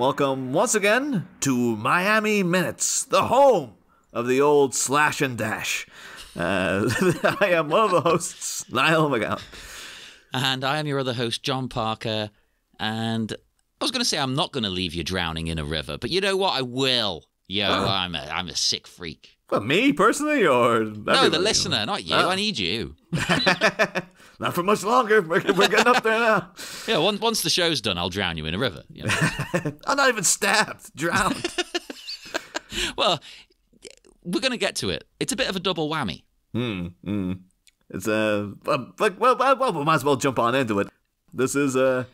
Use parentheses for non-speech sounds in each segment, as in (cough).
Welcome once again to Miami Minutes, the home of the old slash and dash. Uh, (laughs) I am one of the hosts, Niall McGowan. And I am your other host, John Parker. And I was going to say I'm not going to leave you drowning in a river, but you know what? I will. Yo, Oh. I'm a I'm a sick freak. Well, me personally, or No, the listener, not you. Oh. I need you. (laughs) Not for much longer. We're, we're getting up there now. Yeah, once once the show's done, I'll drown you in a river. you know. (laughs) I'm not even stabbed, drowned. (laughs) well, we're going to get to it. It's a bit of a double whammy. Hmm. hmm. It's uh, um, like well, well, well, we might as well jump on into it. This is uh,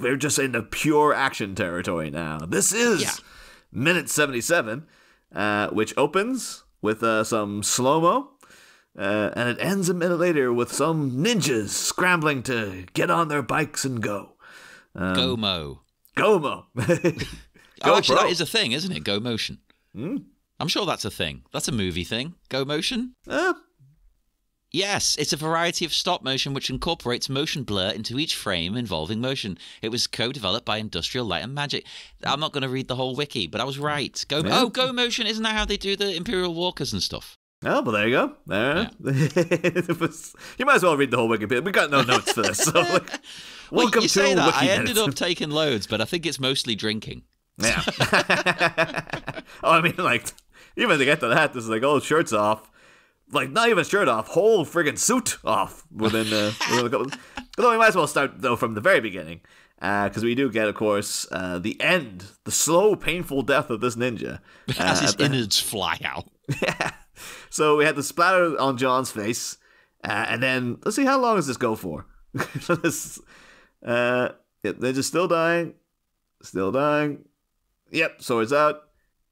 we're just in the pure action territory now. This is Yeah. minute seventy-seven, uh, which opens with uh, some slow mo. Uh, and it ends a minute later with some ninjas scrambling to get on their bikes and go. Um, Go Mo. Go, Mo. (laughs) Oh, actually, bro. that is a thing, isn't it? Go Motion. Hmm? I'm sure that's a thing. That's a movie thing. Go Motion? Uh, Yes, it's a variety of stop motion which incorporates motion blur into each frame involving motion. It was co-developed by Industrial Light and Magic. I'm not going to read the whole wiki, but I was right. Go Yeah. Oh, Go Motion isn't that how they do the Imperial Walkers and stuff? Oh, well, there you go. There. (laughs) Was- you might as well read the whole Wikipedia. We got no notes for this. So, like, (laughs) Well, (laughs) welcome you say to that. I Wiki ended Minutes. up taking loads, but I think it's mostly drinking. Yeah. oh, I mean, like, even to get to that, this is like, oh, shirts off. Like, not even a shirt off, whole friggin' suit off within, uh, (laughs) within a couple. Although we might as well start, though, from the very beginning. Because we do get, of course, uh, the end, the slow, painful death of this ninja. (laughs) Uh, As his the- innards fly out. yeah. (laughs) So we had the splatter on John's face, uh, and then let's see how long does this go for. this, uh, yep, they're just still dying, still dying. Yep, swords out,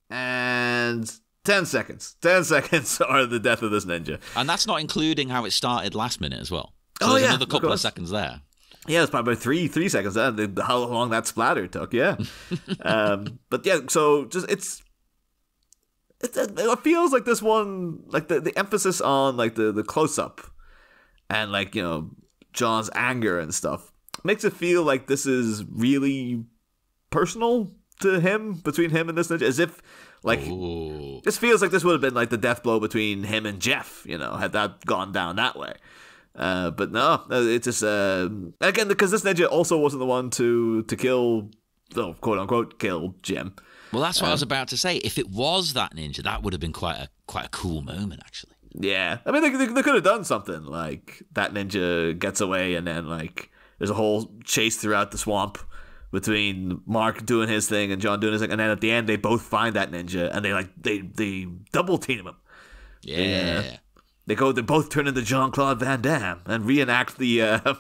and ten seconds. Ten (laughs) seconds are the death of this ninja. And that's not including how it started last minute as well. So Oh, there's yeah, another couple of course. seconds there. Yeah, it's probably three three seconds. Uh, the- how long that splatter took. Yeah, (laughs) um, but yeah. So just it's. It, it feels like this one, like the, the emphasis on like the, the close up, and like you know John's anger and stuff makes it feel like this is really personal to him between him and this ninja, as if like Ooh. this feels like this would have been like the death blow between him and Jeff, you know, had that gone down that way. Uh, but no, it's just uh, again because this ninja also wasn't the one to to kill, oh, quote unquote, kill Jim. Well, that's what I was Um, about to say. If it was that ninja, that would have been quite a quite a cool moment, actually. Yeah, I mean they, they, they could have done something like that ninja gets away and then like there's a whole chase throughout the swamp between Mark doing his thing and John doing his thing, and then at the end they both find that ninja and they like they they double team him. Yeah. Yeah. They go. They both turn into Jean Claude Van Damme and reenact the uh, (laughs)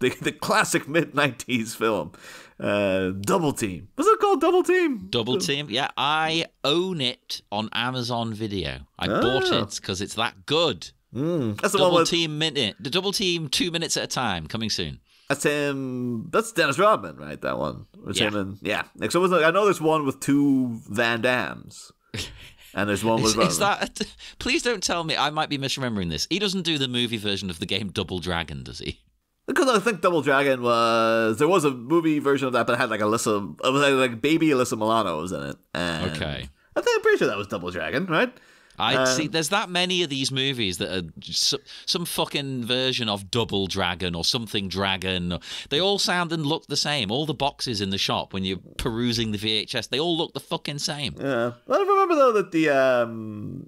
the the classic mid '90s film, uh, Double Team. Was it called Double Team? Double Team. Yeah, I own it on Amazon Video. I bought Oh. it because it's that good. Mm, that's the one Double with Team minute. The Double Team two minutes at a time coming soon. That's him. That's Dennis Rodman, right? That one. It's Yeah. him and yeah. Like so, was like, I know there's one with two Van Dammes, (laughs) and there's one with Is, is that? (laughs) Please don't tell me I might be misremembering this. He doesn't do the movie version of the game Double Dragon, does he? Because I think Double Dragon was there was a movie version of that, but it had like Alyssa, it was like, like baby Alyssa Milano was in it. And Okay. I think I'm pretty sure that was Double Dragon, right? I Um, see. There's that many of these movies that are just some fucking version of Double Dragon or something Dragon. They all sound and look the same. All the boxes in the shop when you're perusing the VHS, they all look the fucking same. Yeah. I remember though that the um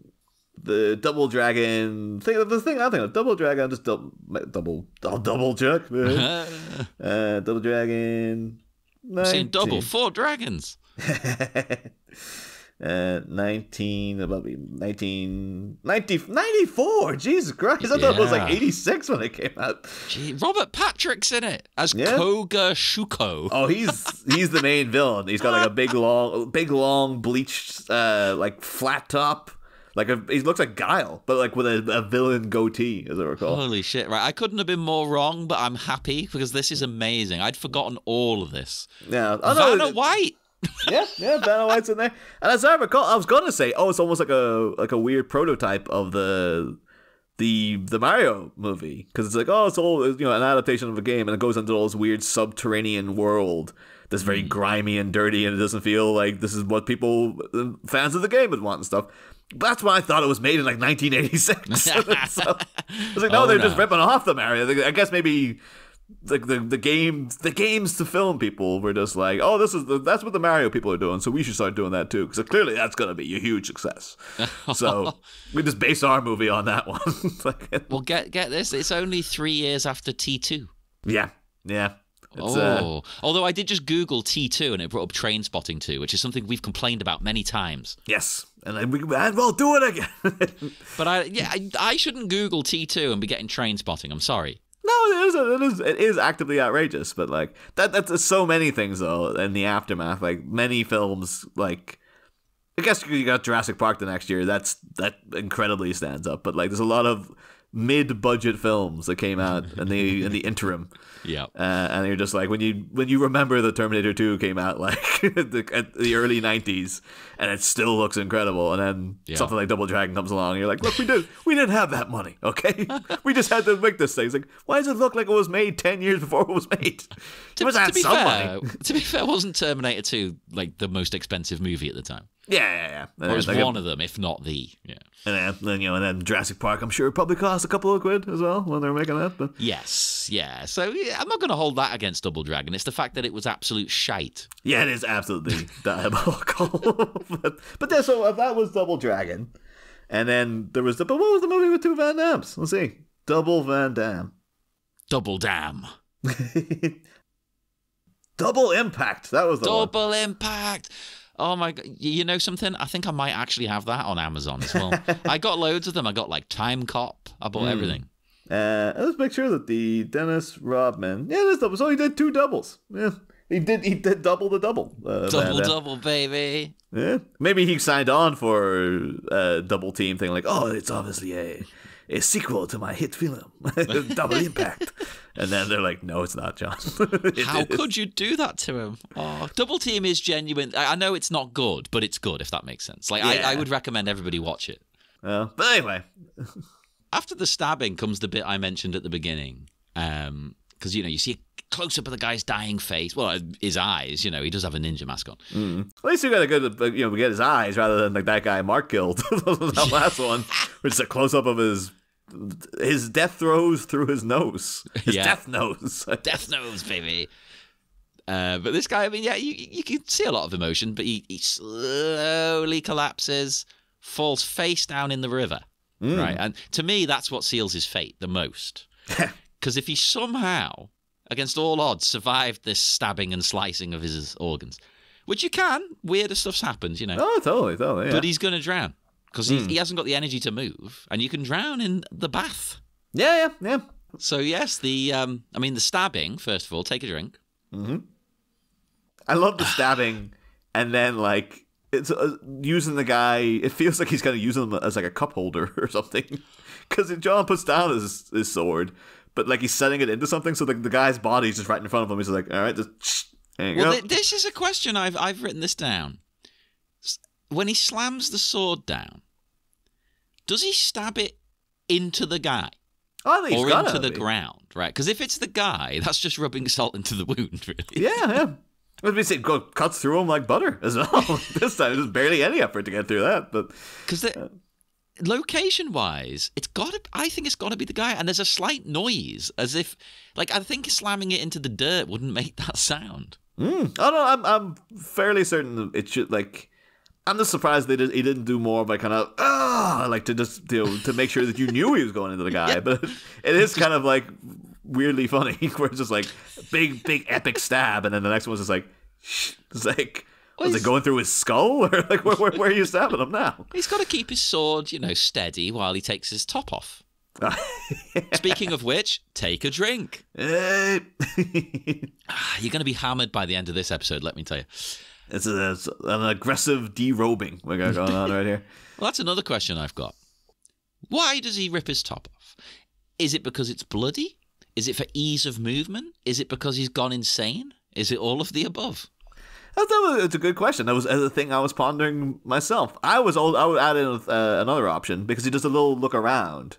the double dragon thing the thing I think of double dragon just double double oh, double (laughs) man. uh double dragon Seeing 19. double four dragons. (laughs) uh 19 about me 19 90, 94 jesus christ i thought it was like 86 when it came out Gee, Robert Patrick's in it as Yeah. Koga Shuko. oh he's he's the main villain he's got like a big (laughs) long big long bleached uh like flat top like a, he looks like guile but like with a, a villain goatee as i recall Holy shit! Right, I couldn't have been more wrong, but I'm happy because this is amazing. I'd forgotten all of this. Yeah. Oh, no, Vanna it- White. Yeah, yeah, Vanna White's in there. And as I recall, I was gonna say, oh, it's almost like a like a weird prototype of the the the Mario movie because it's like oh it's all you know an adaptation of a game and it goes into all this weird subterranean world that's very hmm. grimy and dirty and it doesn't feel like this is what people uh, fans of the game would want and stuff. That's why I thought it was made in like 1986. (laughs) so, I was like, no, (laughs) Oh, they're no. just ripping off the Mario. I guess maybe like the, the games the games to film people were just like oh this is the, that's what the mario people are doing so we should start doing that too because clearly that's going to be a huge success (laughs) so we just base our movie on that one (laughs) like, (laughs) Well, get get this. It's only three years after T two. yeah yeah it's, oh, uh, although I did just Google T two and it brought up Trainspotting two, which is something we've complained about many times. yes and then we and we'll do it again But I, yeah, I, I shouldn't Google T two and be getting Trainspotting. I'm sorry. No it is it is it is actively outrageous but like that that's so many things though in the aftermath like many films like I guess you got Jurassic Park the next year. That's that incredibly stands up. But like, there's a lot of mid-budget films that came out in the in the interim, (laughs) Yeah. uh, and you're just like when you when you remember the Terminator 2 came out (laughs) like at the, the early 90s, and it still looks incredible. And then Yeah. something like Double Dragon comes along, and you're like, look, we did we didn't have that money, (laughs) okay? we just had to make this thing. It's like, why does it look like it was made 10 years before it was made? (laughs) To, to be fair, to be fair, wasn't Terminator two like the most expensive movie at the time? Yeah, yeah, yeah. And it was like, one of them, if not the. Yeah. And then, then you know, and then Jurassic Park, I'm sure probably cost a couple of quid as well when they were making that. But Yes, yeah. So yeah, I'm not going to hold that against Double Dragon. It's the fact that it was absolute shite. yeah, it is absolutely diabolical. (laughs) but but yeah, so if that was Double Dragon, and then there was the but what was the movie with two Van Dammes? Let's see, Double Van Damme, Double Dam. (laughs) Double Impact. That was the one. Double Impact. Oh my god! You know something? I think I might actually have that on Amazon as well. (laughs) I got loads of them. I got like Time Cop. I bought hmm. everything. Uh, let's make sure that the Dennis Rodman. Yeah, this double. So he did two doubles. Yeah, he did. He did double the double. Uh, Double Damme. double, baby. Yeah, maybe he signed on for a double team thing. Like, oh, it's obviously a a sequel to my hit film, (laughs) Double Impact. And then they're like, no, it's not, John. (laughs) It How could you do that to him? Oh, Double Team is genuine. I I know it's not good, but it's good if that makes sense. Like Yeah. I, I would recommend everybody watch it. Well, but anyway, (laughs) After the stabbing comes the bit I mentioned at the beginning, because you know you see a close up of the guy's dying face. Well, his eyes. You know he does have a ninja mask on. at least we got a good, you know, we get his eyes rather than like that guy Mark killed. (laughs) that last one, which is a close up of his his death throes through his nose, his Yeah. death nose. (laughs) Death nose, baby. Uh, but this guy, I mean, yeah, you, you can see a lot of emotion, but he, he slowly collapses, falls face down in the river. Right. And to me, that's what seals his fate the most. (laughs) Because if he somehow, against all odds, survived this stabbing and slicing of his organs, which you can, weirder stuff's happened, you know, oh, totally, totally. Yeah. but he's going to drown because he, he hasn't got the energy to move, and you can drown in the bath. yeah, yeah, yeah. So yes, the um, I mean the stabbing. First of all, take a drink. Mm-hmm. i love the stabbing, and then like it's uh, using the guy. It feels like he's kind of using him as like a cup holder (laughs) or something, because John puts down his his sword, but like he's setting it into something, so the, the guy's body's just right in front of him. He's like, all right, just there you Well, go. th- this is a question. I've I've written this down. When he slams the sword down, does he stab it into the guy oh, I think he's or into the be. ground? Right? Because if it's the guy, that's just rubbing salt into the wound. Really. Yeah, yeah. Let me say, go cuts through them like butter as well. (laughs) this time, there's barely any effort to get through that, but Because location wise, it's got to. I think it's got to be the guy. And there's a slight noise, as if, like, I think slamming it into the dirt wouldn't (laughs) make that sound. Mm. Oh no, I'm I'm fairly certain it should like. I'm just surprised they did, he didn't do more by kind of ah like to just you know, to make sure that you knew he was going into the guy, (laughs) but it is kind of like weirdly funny (laughs) where it's just like big big epic stab, and then the next one's just like shh, it's like was he's- it going through his skull (laughs) or like where, where, where are you stabbing him now? He's got to keep his sword, you know, steady while he takes his top off. (laughs) Speaking of which, take a drink. Ah, You're going to be hammered by the end of this episode, let me tell you. it's, a, it's an aggressive derobing we got going on right here. Well, that's another question I've got. Why does he rip his top off? Is it because it's bloody? Is it for ease of movement? Is it because he's gone insane? Is it all of the above? That's a, it's a good question. That was a thing I was pondering myself. I was old. I would add in uh, another option because he does a little look around,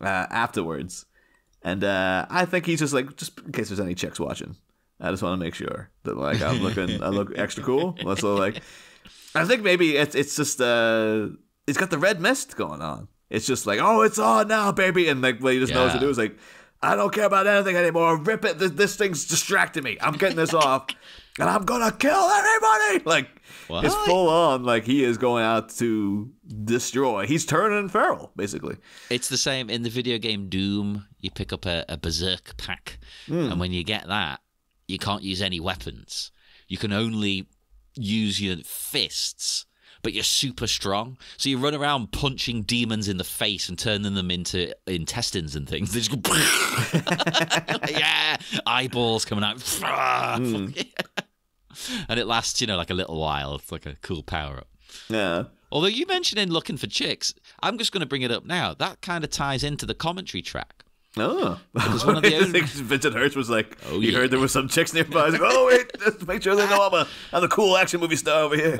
uh, afterwards, and uh, I think he's just like, just in case there's any chicks watching, I just want to make sure that like I'm looking, I look (laughs) extra cool. So like, I think maybe it's it's just uh, it's got the red mist going on. It's just like, oh, it's on now, baby, and like what he just knows to Yeah. do is like, I don't care about anything anymore. Rip it. This, this thing's distracting me. I'm getting this off, (laughs) and I'm gonna kill everybody. Like What? it's full on. Like he is going out to destroy. He's turning feral, basically. It's the same in the video game Doom. You pick up a, a berserk pack, hmm. and when you get that, you can't use any weapons. You can only use your fists, but you're super strong. So you run around punching demons in the face and turning them into intestines and things. They just go, (laughs) (laughs) yeah, eyeballs coming out, hmm. (laughs) and it lasts, you know, like a little while. It's like a cool power up. Yeah. Although you mentioned in looking for chicks, I'm just going to bring it up now. That kind of ties into the commentary track. Oh, was one of the I only- Vincent Hirsch was like, Oh, he yeah. heard there were some chicks nearby. He's like, oh wait, just make sure they know I'm a I'm the cool action movie star over here.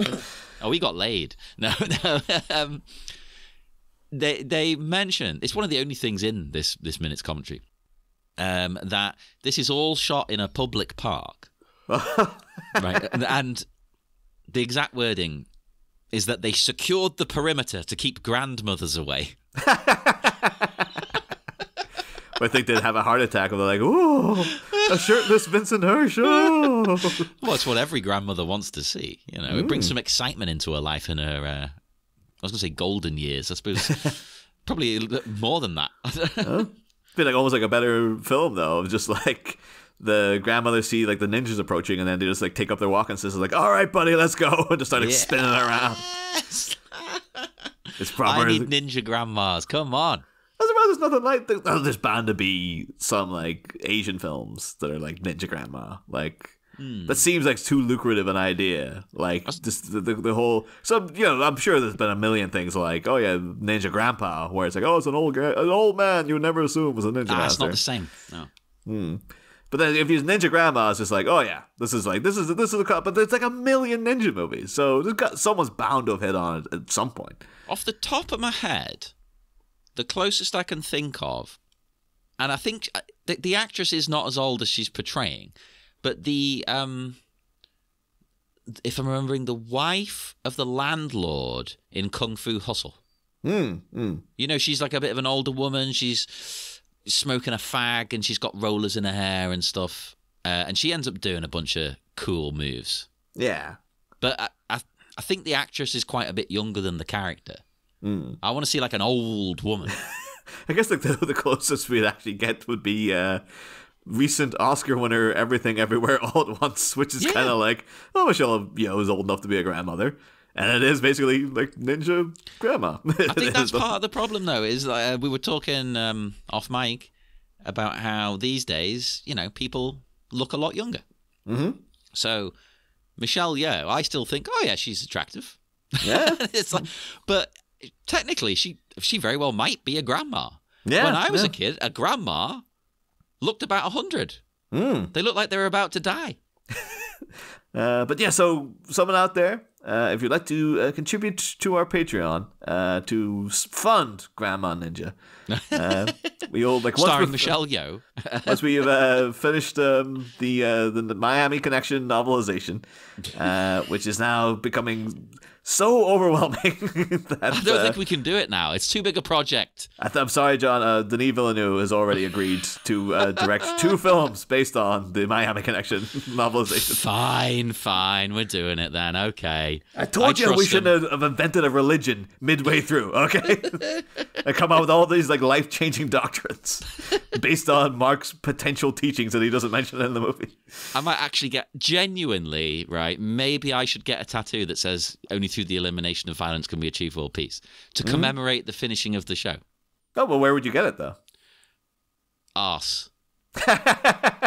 Oh, we got laid. (laughs) No, no. um, they they mention it's one of the only things in this this minute's commentary um, that this is all shot in a public park, (laughs) right? And, and the exact wording is that they secured the perimeter to keep grandmothers away. (laughs) I think they'd have a heart attack and they're like, ooh, a shirtless Vincent Hirsch. Oh. Well, it's what every grandmother wants to see. You know, it brings some excitement into her life in her. Uh, I was going to say golden years. I suppose (laughs) probably a little bit more than that. (laughs) It'd be like almost like a better film though, of just like the grandmother see like the ninjas approaching and then they just like take up their walking sticks like, all right, buddy, let's go, (laughs) and just start like, Yeah. spinning around. It's proper. I need ninja grandmas. Come on. I suppose there's nothing like the, oh, there's bound to be some like Asian films that are like Ninja Grandma. Like Hmm. that seems like too lucrative an idea. Like just the, the, the whole. So you know, I'm sure there's been a million things like oh yeah, Ninja Grandpa, where it's like oh it's an old an old man you would never assume was a ninja Ah, it's not the same. No. But then if he's Ninja Grandma, it's just like oh yeah, this is like this is this is a cut. But there's like a million ninja movies, so there's got someone's bound to have hit on it at some point. Off the top of my head, the closest I can think of, and I think uh, the, the actress is not as old as she's portraying, but the um, if I'm remembering, the wife of the landlord in Kung Fu Hustle. Hmm. Mm. You know, she's like a bit of an older woman. She's smoking a fag and she's got rollers in her hair and stuff. Uh, and she ends up doing a bunch of cool moves. Yeah. But I, I, I think the actress is quite a bit younger than the character. Mm. I want to see like an old woman. (laughs) I guess like the, (laughs) the closest we'd actually get would be uh, recent Oscar winner Everything Everywhere All at Once, which is Yeah. kind of like oh Michelle Yeoh is old enough to be a grandmother, and it is basically like Ninja Grandma. (laughs) I think that's part of the problem, though. Is uh, we were talking um, off mic about how these days, you know, people look a lot younger. Mhm. So Michelle Yeoh, I still think, oh yeah, she's attractive. Yeah. it's like, but technically, she she very well might be a grandma. Yeah, When I was yeah. a kid, a grandma looked about hundred. Mm. They looked like they were about to die. (laughs) Uh, but yeah, so someone out there, uh, if you'd like to uh, contribute to our Patreon uh, to fund Grandma Ninja, (laughs) uh, we all like once Starring Michelle Yeoh. (laughs) once we've uh, finished um, the, uh, the the Miami Connection novelization, uh, which is now becoming so overwhelming (laughs) that I don't uh, think we can do it now. It's too big a project. I I'm sorry, John. Uh, Denis Villeneuve has already agreed to uh, direct two (laughs) films based on the Miami Connection (laughs) novelization. Fine, fine. We're doing it then. Okay. I told you we shouldn't have- have invented a religion midway through. Okay, I come out with all these like life changing doctrines based on Mark's potential teachings that he doesn't mention in the movie. I might actually get genuinely right. Maybe I should get a tattoo that says "Only through the elimination of violence can we achieve world peace" to Mm-hmm. commemorate the finishing of the show. Oh well, where would you get it though? Arse. (laughs)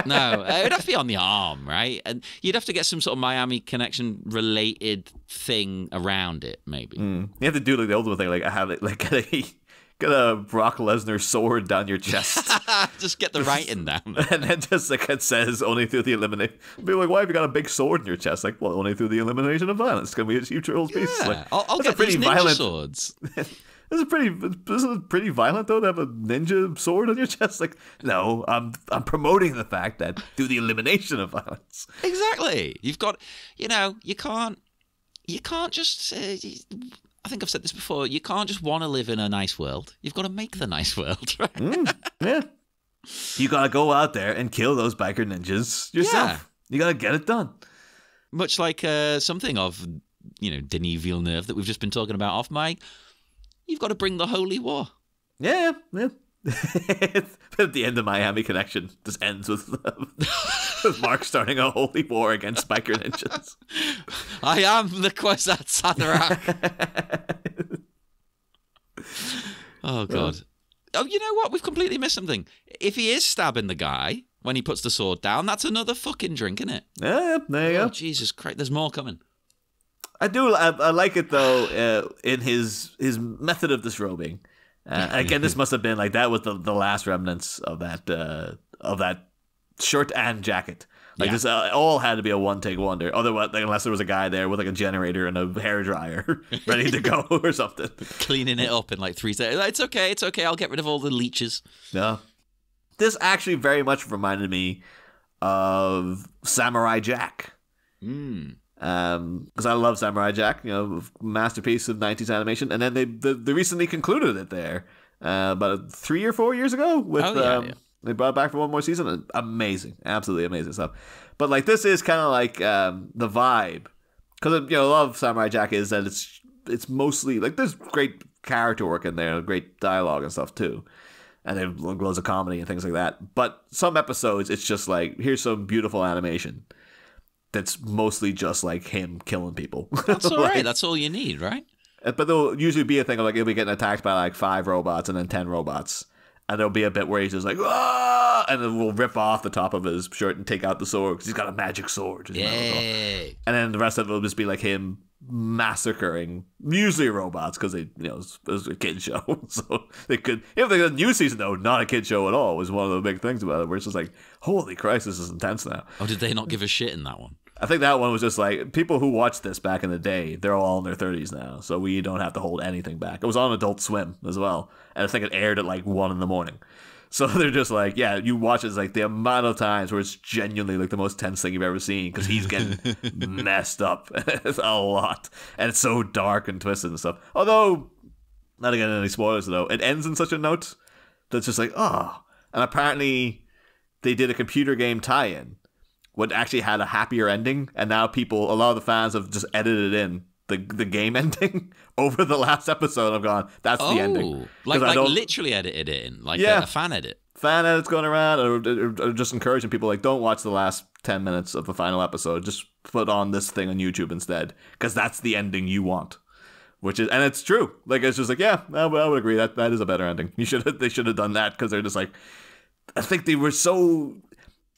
no, uh, it'd have to be on the arm, right? And you'd have to get some sort of Miami connection related thing around it, maybe. You have to do like the ultimate thing, like I have it, like (laughs) a get a Brock Lesnar sword down your chest, (laughs) Just get the writing down. (laughs) and then just like it says only through the elimination. Be like, why have you got a big sword in your chest? Like, well, only through the elimination of violence can we achieve world peace. Yeah, Like, I'll, I'll a get these pretty violent. swords. (laughs) this is pretty this is pretty violent though to have a ninja sword on your chest. Like, no, I'm I'm promoting the fact that through the elimination of violence. Exactly. You've got, you know, you can't, you can't just. Uh, I think I've said this before. You can't just want to live in a nice world. You've got to make the nice world, (laughs) right? Mm, yeah, you gotta go out there and kill those biker ninjas yourself. Yeah. You gotta get it done. Much like uh, something of, you know, Denis Villeneuve that we've just been talking about off mic. You've got to bring the holy war. Yeah, yeah. At the end of Miami Connection, just ends with, (laughs) with Mark starting a holy war against biker ninjas. (laughs) I am the Kwisatz Haderach. (laughs) oh god. Oh, you know what? We've completely missed something. If he is stabbing the guy when he puts the sword down, that's another fucking drink, isn't it? Yeah, there you Oh go. Jesus Christ! There's more coming. I do. I, I like it though. Uh, in his his method of disrobing. Uh, (laughs) again, this must have been like that was the, the last remnants of that uh, of that shirt and jacket. Like Yeah. this uh, all had to be a one take wonder. Otherwise, like, unless there was a guy there with like a generator and a hair dryer (laughs) ready to go (laughs) or something. Cleaning it up in like three seconds. It's okay. It's okay. I'll get rid of all the leeches. No, this actually very much reminded me of Samurai Jack. Mm. Um because I love Samurai Jack, you know, masterpiece of '90s animation, and then they they, they recently concluded it there uh, about three or four years ago with Oh, yeah, um, yeah. they brought it back for one more season. Amazing, absolutely amazing stuff. But like this is kind of like um, the vibe because you know lot Samurai Jack is that it's it's mostly like there's great character work in there, great dialogue and stuff too. And there's loads of comedy and things like that. But some episodes, it's just like, here's some beautiful animation that's mostly just like him killing people. (laughs) That's all right. Like, That's all you need, right? uh, but there'll usually be a thing of like he'll be getting attacked by like five robots and then ten robots, and there'll be a bit where he's just like ah, and then we'll rip off the top of his shirt and take out the sword because he's got a magic sword. Yay. And then the rest of it will just be like him massacring usually robots because they you know it was, a kid (laughs) show, so they could if they a new season though not a kid show at all was one of the big things about it where it's just like holy Christ this is intense now. Oh, did they not give a shit in that one? I think that one was just like people who watched this back in the day. They're all in their thirties now, so we don't have to hold anything back. It was on Adult Swim as well, and I think it aired at like one in the morning. (laughs) So they're just like, yeah, you watch it, it's like the amount of times where it's genuinely like the most tense thing you've ever seen because he's getting (laughs) messed up. it's (laughs) a lot, and it's so dark and twisted and stuff. Although, not again any spoilers though, it ends in such a note that's just like, oh, and apparently they did a computer game tie-in what actually had a happier ending, and now people, a lot of the fans have just edited in the the game (laughs) ending over the last episode. I've gone, that's oh, the ending. Oh, like I like don't- literally edited it in, like Yeah. a, a fan edit. fan edits going around, or, or, or just encouraging people like, don't watch the last ten minutes of the final episode. Just put on this thing on YouTube instead, because that's the ending you want. Which is, and it's true. Like it's just like, yeah, I would, I would agree that that is a better ending. You should have, they should have done that because they're just like, I think they were so.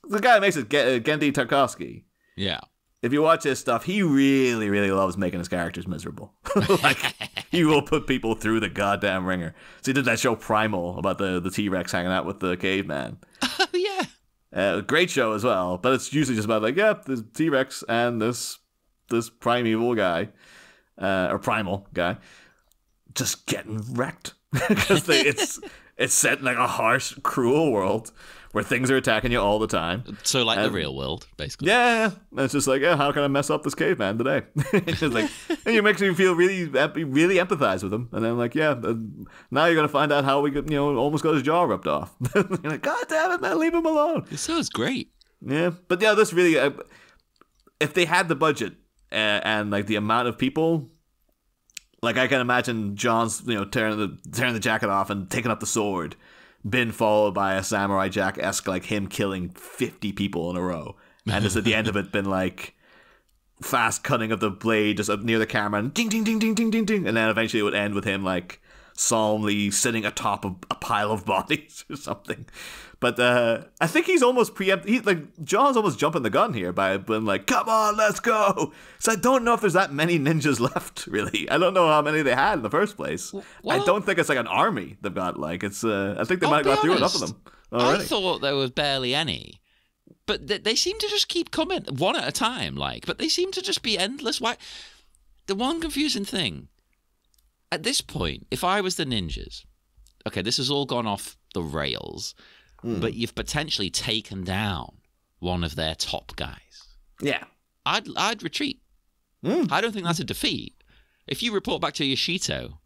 The guy that makes it, uh, Genndy Tartakovsky. Yeah. if you watch his stuff, he really, really loves making his characters miserable. (laughs) like (laughs) he will put people through the goddamn ringer. So he did that show Primal about the the T Rex hanging out with the caveman. (laughs) Oh yeah. Uh, great show as well, but it's usually just about like, yeah, the T Rex and this this primeval guy, uh, or primal guy, just getting wrecked because it's it's set in like a harsh, cruel world where things are attacking you all the time. So like the Um, real world, basically. Yeah, and it's just like, yeah, how can I mess up this caveman today? (laughs) it's like, (laughs) and it makes me feel really, really empathize with him. And then like, yeah, uh, now you're gonna find out how we, could, you know, almost got his jaw ripped off. (laughs) you're like, God damn it, man, leave him alone. It sounds great. Yeah, but yeah, this really, uh, if they had the budget uh, and like the amount of people, like I can imagine John's, you know, tearing the tearing the jacket off and taking up the sword, been followed by a samurai jack esque like him killing fifty people in a row, and just at the end of it, been like fast cutting of the blade just up near the camera and ding ding ding ding ding ding ding, and then eventually it would end with him like solemnly sitting atop of a pile of bodies (laughs) or something. But uh, I think he's almost preempt. He's like John's almost jumping the gun here by being like, "Come on, let's go." So I don't know if there's that many ninjas (laughs) left. Really, I don't know how many they had in the first place. I don't think it's like an army they've got. Like it's. Uh, I think they I'll might have got through enough of them I thought there was barely any. But they, they seem to just keep coming one at a time, like. But they seem to just be endless. Why? The one confusing thing at this point, if I was the ninjas, okay, this has all gone off the rails, Hmm. but you've potentially taken down one of their top guys. Yeah. I'd I'd retreat. Hmm. I don't think that's a defeat. If you report back to Yoshito,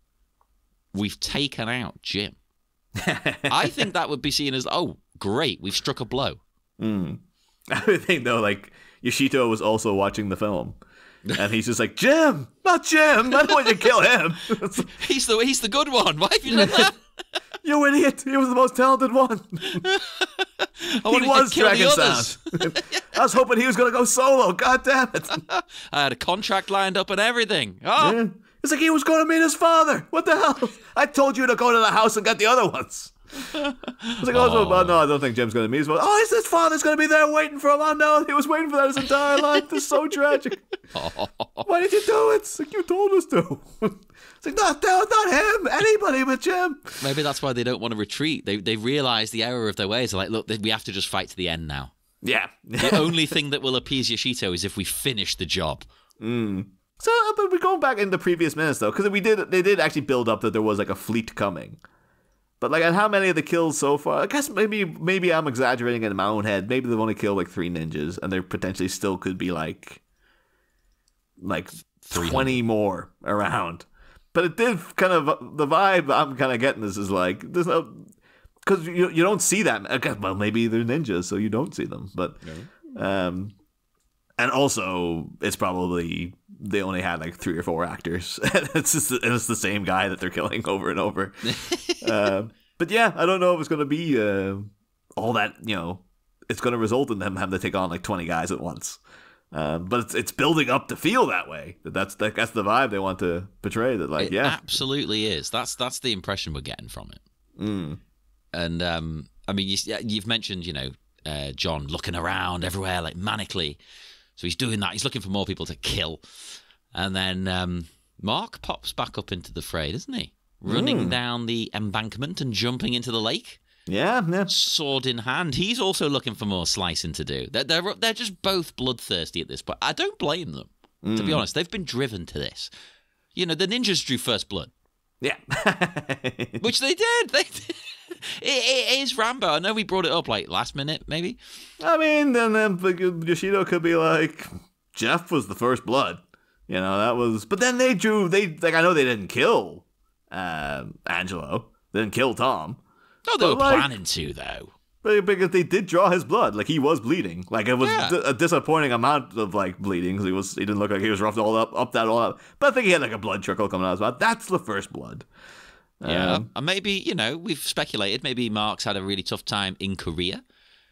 we've taken out Jim. (laughs) I think that would be seen as oh great, we've struck a blow. Hmm. (laughs) I would think though, like Yoshito was also watching the film, and he's just like Jim, not Jim. I don't want you to kill him. (laughs) He's the he's the good one. Why have you done that? (laughs) you idiot! He was the most talented one. (laughs) He was to Dragon. Sound. I was hoping he was gonna go solo. God damn it! (laughs) I had a contract lined up and everything. Oh, Yeah. It's like he was going to meet his father. What the hell? I told you to go to the house and get the other ones. I was like, oh, well, uh, no, I don't think Jim's going to meet his father. Oh, his, father's going to be there waiting for him. Oh, no, he was waiting for that his entire life. This is so tragic. Why did you do it? It's like, you told us to. It's like, not, no, not him. Anybody but Jim. maybe that's why they don't want to retreat. They they realize the error of their ways. They're like, look, we have to just fight to the end now. Yeah. The (laughs) only thing that will appease Yoshito is if we finish the job. So, uh, but we're going back in the previous minutes though, because we did they did actually build up that there was like a fleet coming. But like, and how many of the kills so far? I guess maybe maybe I'm exaggerating it in my own head. Maybe they've only killed like three ninjas, and there potentially still could be like like 300. twenty more around. But it did kind of the vibe I'm kind of getting. This is like there's no because you you don't see that. Okay, well, maybe they're ninjas, so you don't see them. But um, and also it's probably they only had like three or four actors. (laughs) and it's just and it's the same guy that they're killing over and over. (laughs) uh, but yeah, I don't know if it's going to be uh, all that. You know, it's going to result in them having to take on like twenty guys at once. Um, but it's it's building up to feel that way. That's that, that's the vibe they want to portray. That like It yeah, absolutely is. That's that's the impression we're getting from it. And um, I mean, you, you've mentioned, you know, uh, John looking around everywhere like manically. So he's doing that. He's looking for more people to kill. And then um, Mark pops back up into the fray, doesn't he? Running down the embankment and jumping into the lake, yeah, yeah. sword in hand. He's also looking for more slicing to do. They're they're, they're just both bloodthirsty at this point. I don't blame them. To be honest, they've been driven to this. You know, the ninjas drew first blood. Yeah. (laughs) Which they did. They did. (laughs) It, it is Rambo. I know we brought it up like last minute, maybe. I mean, then then Yoshido could be like, Jeff was the first blood. You know, that was. But then they drew. They like. I know they didn't kill um, Angelo. They didn't kill Tom. No, they But, were like- planning to though. Because they did draw his blood, like he was bleeding. Like it was Yeah. d- a disappointing amount of like bleeding. 'cause he was. He didn't look like he was roughed all up, up that all up. But I think he had like a blood trickle coming out of his mouth. That's the first blood. Yeah, Um, and maybe you know we've speculated. Maybe Mark's had a really tough time in Korea.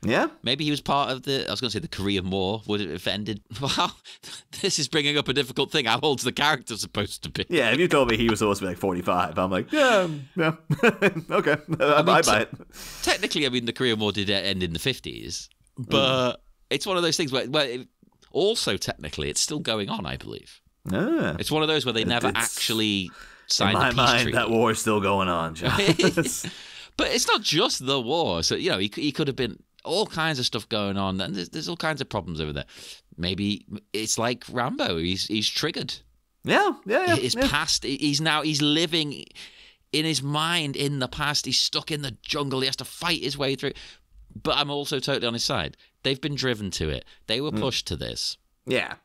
Yeah. Maybe he was part of the. I was going to say the Korean War. Would it have ended? (laughs) Wow, this is bringing up a difficult thing. How old's the character supposed to be? Yeah, if you told me he was supposed to be like 45, I'm like, yeah, yeah, (laughs) okay, I, mean, I buy it. Technically, I mean the Korean War did end in the fifties, but it's one of those things where, where it, also technically it's still going on. I believe Ah. it's one of those where they never actually In signed my a peace mind, treaty. that war is still going on, John. (laughs) But it's not just the war. So, you know, he, he could have been all kinds of stuff going on. And there's, there's all kinds of problems over there. Maybe it's like Rambo. He's he's triggered. yeah, yeah, yeah. His yeah. past, he's now, he's living in his mind in the past. He's stuck in the jungle. He has to fight his way through. But I'm also totally on his side. They've been driven to it. They were mm. pushed to this. Yeah.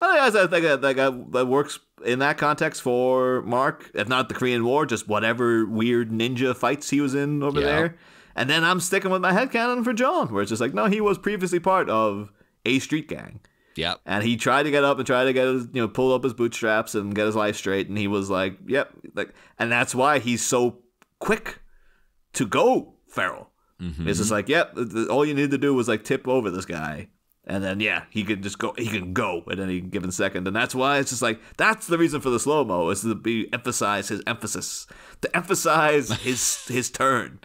I think I think that, that, that works in that context for Mark. If not the Korean War, just whatever weird ninja fights he was in over Yeah. there. And then I'm sticking with my headcanon for John, where it's just like, no, he was previously part of a street gang. Yep. And he tried to get up and try to get his, you know, pull up his bootstraps and get his life straight. And he was like, yep. Like, and that's why he's so quick to go feral. Mm-hmm. It's just like, yep, all you need to do was like tip over this guy. And then, yeah, he could just go, he can go at any given second. And that's why it's just like, that's the reason for the slow mo is to be emphasize his emphasis, to emphasize (laughs) his his turn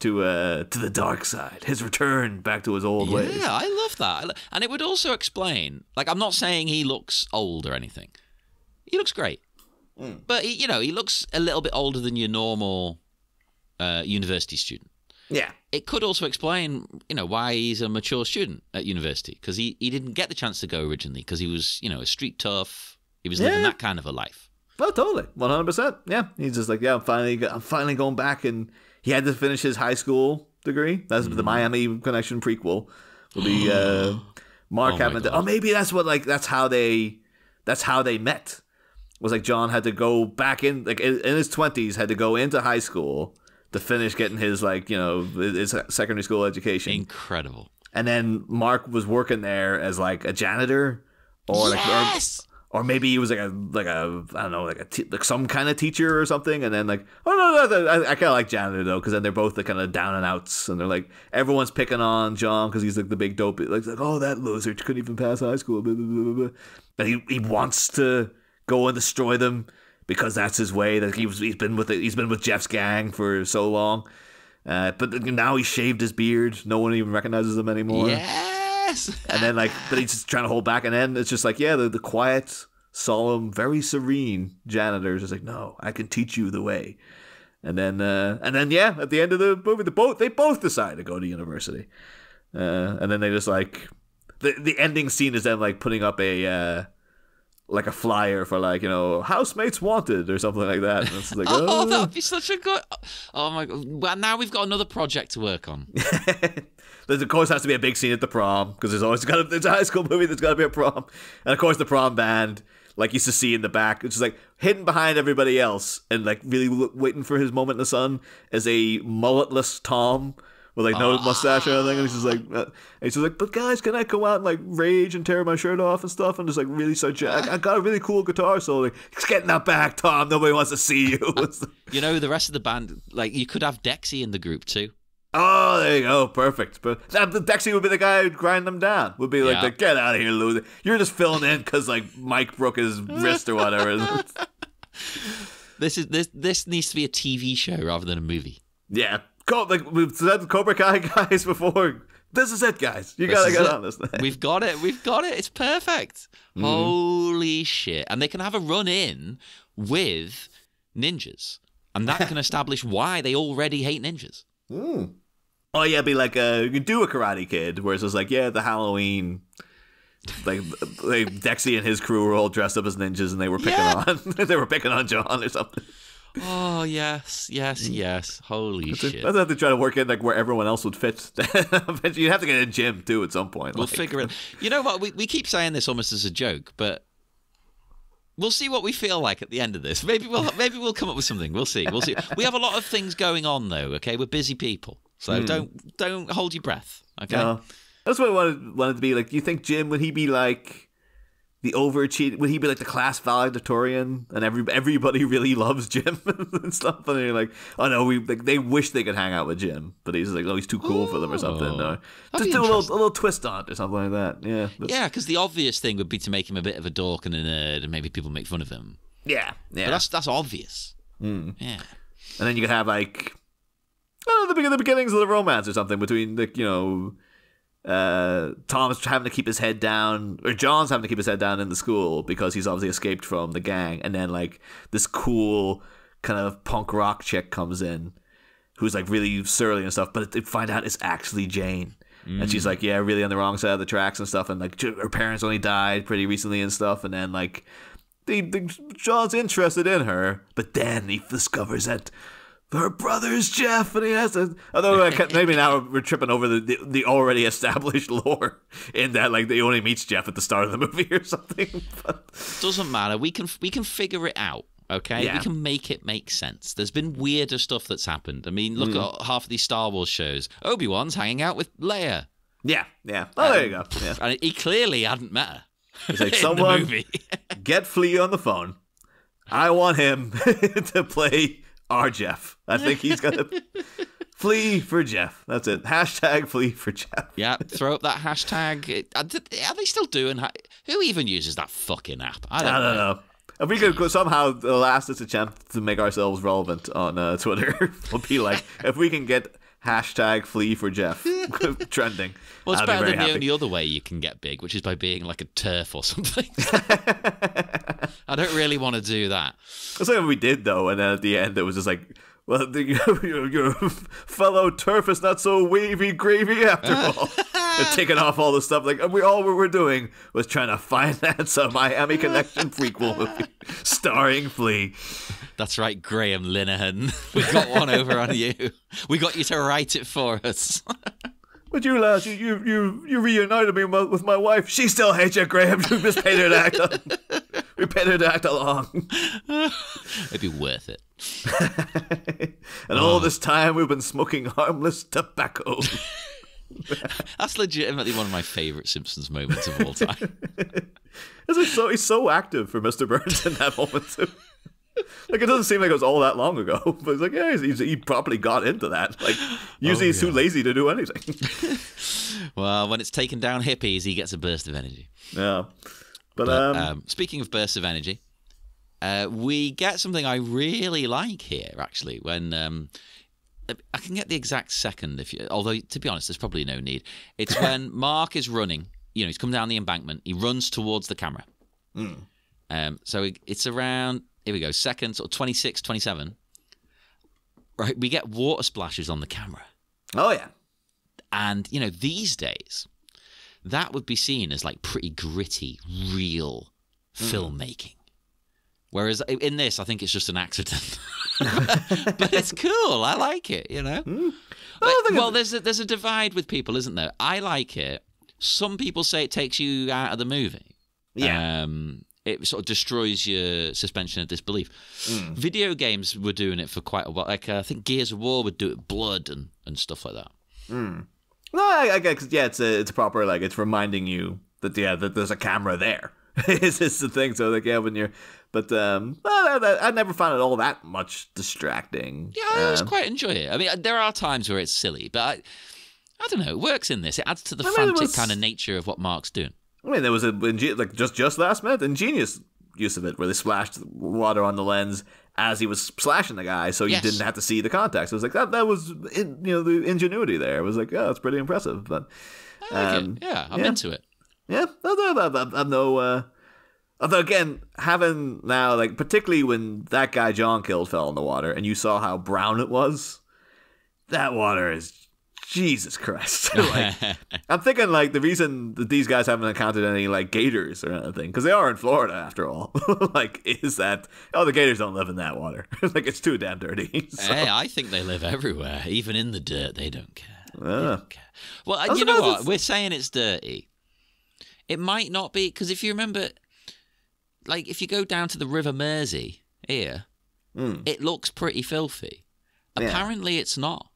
to uh to the dark side, his return back to his old ways. Yeah, I love that. And it would also explain, like, I'm not saying he looks old or anything. He looks great. But, he, you know, he looks a little bit older than your normal uh, university student. Yeah. It could also explain, you know, why he's a mature student at university because he, he didn't get the chance to go originally because he was, you know, a street tough. He was living Yeah. that kind of a life. Oh, totally, one hundred percent. Yeah, he's just like, yeah, I'm finally, I'm finally going back, and he had to finish his high school degree. That's the Miami Connection prequel. Will be uh, (gasps) Mark Oh having to. Oh, maybe that's what like that's how they, that's how they met. Was like John had to go back in like in, in his twenties, had to go into high school to finish getting his like you know his secondary school education, Incredible. and then Mark was working there as like a janitor or like or- maybe he was like a like a I don't know like a te- like some kind of teacher or something, and then like oh no no, no I, I kind of like janitor though because then they're both the kind of down and outs, and they're like everyone's picking on John because he's like the big dope, like, like oh that loser couldn't even pass high school, blah, blah, blah, but he he wants to go and destroy them because that's his way. That he was he's been with the, he's been with Jeff's gang for so long, uh, but now he shaved his beard, no one even recognizes him anymore. Yes. And then like, but he's just trying to hold back, and then it's just like, yeah, the, the quiet, solemn, very serene janitor is like, no, I can teach you the way. And then, uh, and then, yeah, at the end of the movie, the both they both decide to go to university, uh, and then they just like, the the ending scene is them like putting up a. Uh, like a flyer for like you know housemates wanted or something like that. And it's like (laughs) Oh, oh, that'd be such a good. Oh my god! Well, now we've got another project to work on. (laughs) There's of course has to be a big scene at the prom because there's always got to, there's a high school movie. There's got to be a prom, and of course the prom band, like you used to see in the back, it's just like hidden behind everybody else and like really w- waiting for his moment in the sun as a mulletless Tom with like no mustache or anything, and he's just like, uh, and he's just like, but guys, can I go out and like rage and tear my shirt off and stuff and just like really start? I got a really cool guitar solo. Like, just get in that back, Tom. Nobody wants to see you. (laughs) You know, the rest of the band, like you could have Dexy in the group too. Oh, there you go. Perfect. But that, Dexy would be the guy who'd grind them down. Would be like, Yeah. the, get out of here, loser. You're just filling in because like Mike broke his wrist or whatever. (laughs) This is this this needs to be a TV show rather than a movie. yeah. Co- like we've said Cobra Kai (laughs) guys before. This is it, guys. You This gotta get it. on this thing. We've got it. We've got it. It's perfect. Mm-hmm. Holy shit! And they can have a run in with ninjas, and that can (laughs) establish why they already hate ninjas. Oh yeah, be like a you could do a Karate Kid, where it's just like yeah, the Halloween. Like, like Dexy and his crew were all dressed up as ninjas, and they were picking Yeah. on (laughs) they were picking on John or something. Oh yes, yes, mm. yes. Holy shit! I'd have to try to work in like where everyone else would fit. (laughs) You'd have to get a gym too at some point. We'll like- figure it. (laughs) You know what? We we keep saying this almost as a joke, but we'll see what we feel like at the end of this. Maybe we'll (laughs) maybe we'll come up with something. We'll see. We'll see. We have a lot of things going on though. Okay, we're busy people, so hmm. don't don't hold your breath. Okay. No. That's what I wanted, wanted to be like. Do you think Jim would he be like the overachieving? Would he be like the class valedictorian and every everybody really loves Jim (laughs) and stuff? And you're like, oh no, we like they wish they could hang out with Jim, but he's like, oh, he's too cool for them or oh. something. Oh. No, just do a little, a little twist on it or something like that. Yeah, that's- Yeah, because the obvious thing would be to make him a bit of a dork and a nerd, and maybe people make fun of him. yeah, yeah. But that's that's obvious. Hmm. Yeah. And then you could have like, oh, the, begin- the beginnings of the romance or something between like you know, uh, Tom's having to keep his head down, or John's having to keep his head down in the school because he's obviously escaped from the gang, and then like this cool kind of punk rock chick comes in, who's like really surly and stuff, but they find out it's actually Jane. And she's like, yeah, really on the wrong side of the tracks and stuff. And like, her parents only died pretty recently and stuff. And then like, the, the John's interested in her, but then he discovers that her brother's Jeff, and he has to. Although I can't- maybe now we're tripping over the, the the already established (laughs) lore in that like they only meets Jeff at the start of the movie or something. (laughs) But, Doesn't matter. We can we can figure it out. Okay, Yeah. we can make it make sense. There's been weirder stuff that's happened. I mean, look Mm. at half of these Star Wars shows. Obi Wan's hanging out with Leia, yeah, yeah. Oh, there you go. Yeah. and he clearly hadn't met her. It's like (laughs) someone get Flea on the phone. I want him to play our Jeff. I think he's gonna (laughs) flee for Jeff. That's it. Hashtag flee for Jeff. yeah, throw up that hashtag. Are are they still doing? ha- Who even uses that fucking app? I don't, I don't know. If we could go- somehow the last attempt to make ourselves relevant on uh, Twitter (laughs) would be like if we can get hashtag flee for Jeff (laughs) trending. Well, it's be better very than the only other way you can get big, which is by being like a TERF or (laughs) something. (laughs) I don't really want to do that. That's like what we did though, and then at the end it was just like, well, the, (laughs) your, your fellow TERF is not so wavy gravy after uh. all. They're taking off all the stuff. Like we all we were doing was trying to finance a Miami Connection prequel movie (laughs) starring Flea. That's right, Graham Linehan. (laughs) We got one over on you. We got you to write it for us. But you lads, you you you, you reunited me with my wife. She still hates you, Graham. You just paid her to act. (laughs) we paid her to act along. (laughs) It'd be worth it. (laughs) and oh. all this time we've been smoking harmless tobacco. That's legitimately one of my favorite Simpsons moments of all time. it's so he's so active for Mr. Burns in that moment too (laughs) like it doesn't seem like it was all that long ago, (laughs) but it's like yeah, he's, he probably got into that. Like (laughs) usually oh, he's too lazy to do anything. well, when it's taken down hippies, he gets a burst of energy. Yeah, but, but um, um, speaking of bursts of energy, uh, we get something I really like here. Actually, when um, I can get the exact second, if you, although to be honest, there's probably no need. It's when Mark is running. You know, he's come down the embankment. He runs towards the camera. Mm. Um, so it's around here we go, second, sort of 26, 27. Right, we get water splashes on the camera. Oh, yeah. And, you know, these days, that would be seen as like pretty gritty, real mm. filmmaking. Whereas in this, I think it's just an accident. (laughs) (laughs) but it's cool. I like it, you know? Mm. Like, well, there's a, there's a divide with people, isn't there? I like it. Some people say it takes you out of the movie. Yeah. Um, it sort of destroys your suspension of disbelief. Mm. Video games were doing it for quite a while. Like uh, I think Gears of War would do it, blood and, and stuff like that. Mm. No, I, I guess yeah, it's a it's proper like it's reminding you that yeah that there's a camera there. (laughs) is this the thing? So like yeah, when you're but um, well, I, I, never found it all that much distracting. Yeah, I always um, quite enjoy it. I mean, there are times where it's silly, but I, I don't know. It works in this. It adds to the I frantic was, kind of nature of what Mark's doing. I mean, there was a like just just last minute ingenious use of it where they splashed water on the lens as he was slashing the guy, so you yes. didn't have to see the contacts. It was like that. That was you know the ingenuity there. It was like, oh, that's pretty impressive. But like um, yeah, I'm yeah. into it. Yeah, I'm no. Uh, although again, having now like particularly when that guy John killed fell in the water, and you saw how brown it was. That water is Jesus Christ. (laughs) like, (laughs) I'm thinking like the reason that these guys haven't encountered any like gators or anything, because they are in Florida after all, (laughs) like is that oh the gators don't live in that water. like it's too damn dirty. So. Hey, I think they live everywhere, even in the dirt. They don't care. Uh, they don't care. Well, you know what? We're saying it's dirty. It might not be because if you remember, like if you go down to the River Mersey here, mm. it looks pretty filthy. Yeah. Apparently, it's not.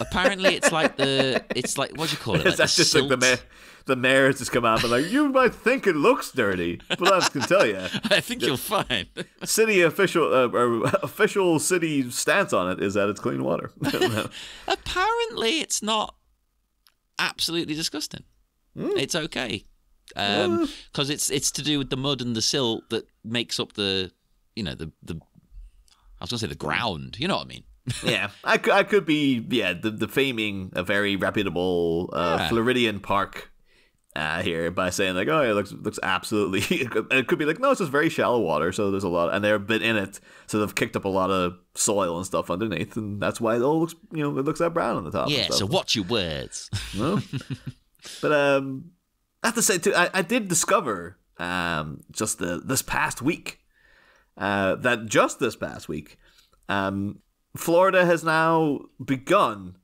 Apparently, it's like the it's like what do you call it? (laughs) Like That's just silt? like the mayor. The mayor's just come out and like, you might think it looks dirty, but I can tell you, (laughs) I think you'll find (laughs) city official uh, or official city stance on it is that it's clean water. Apparently, it's not absolutely disgusting. Mm. It's okay because um, uh. it's it's to do with the mud and the silt that makes up the you know the the I was gonna say the ground. You know what I mean? Yeah, I could, I could be yeah the the faming a very reputable uh, yeah. Floridian park uh, here by saying like oh it looks looks absolutely (laughs) it could be like no it's just very shallow water so there's a lot and they've been in it so they've kicked up a lot of soil and stuff underneath and that's why it all looks you know it looks that brown on the top. Yeah, so watch your words. (laughs) no, but um, I have to say too I, I did discover um just the this past week uh that just this past week um Florida has now begun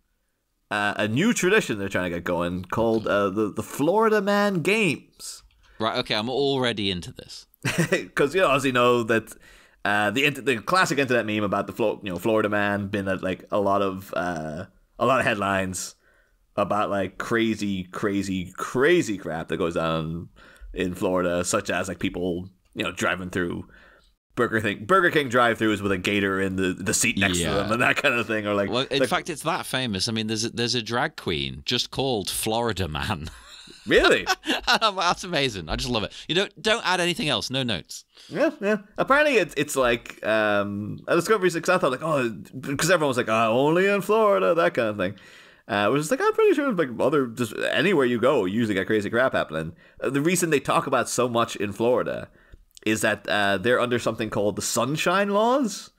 uh, a new tradition they're trying to get going called uh, the the Florida Man Games. Right. Okay. I'm already into this (laughs) because you know, as you know that uh, the the classic internet meme about the Flo- you know Florida Man been at like a lot of uh, a lot of headlines about like crazy, crazy, crazy crap that goes on in Florida, such as like people you know driving through Burger King Burger King drive-throughs with a gator in the, the seat next yeah. to them and that kind of thing, or like. Well, in like, fact, it's that famous. I mean, there's a, there's a drag queen just called Florida Man. (laughs) Really? That's amazing. I just love it. You don't don't add anything else. No notes. Yeah, yeah. Apparently, it's it's like um, a Discovery Six. I thought like oh, because everyone was like oh, only in Florida, that kind of thing. Uh, was just like I'm pretty sure like other just anywhere you go, you usually got crazy crap happening. Uh, the reason they talk about so much in Florida is that uh, they're under something called the Sunshine Laws,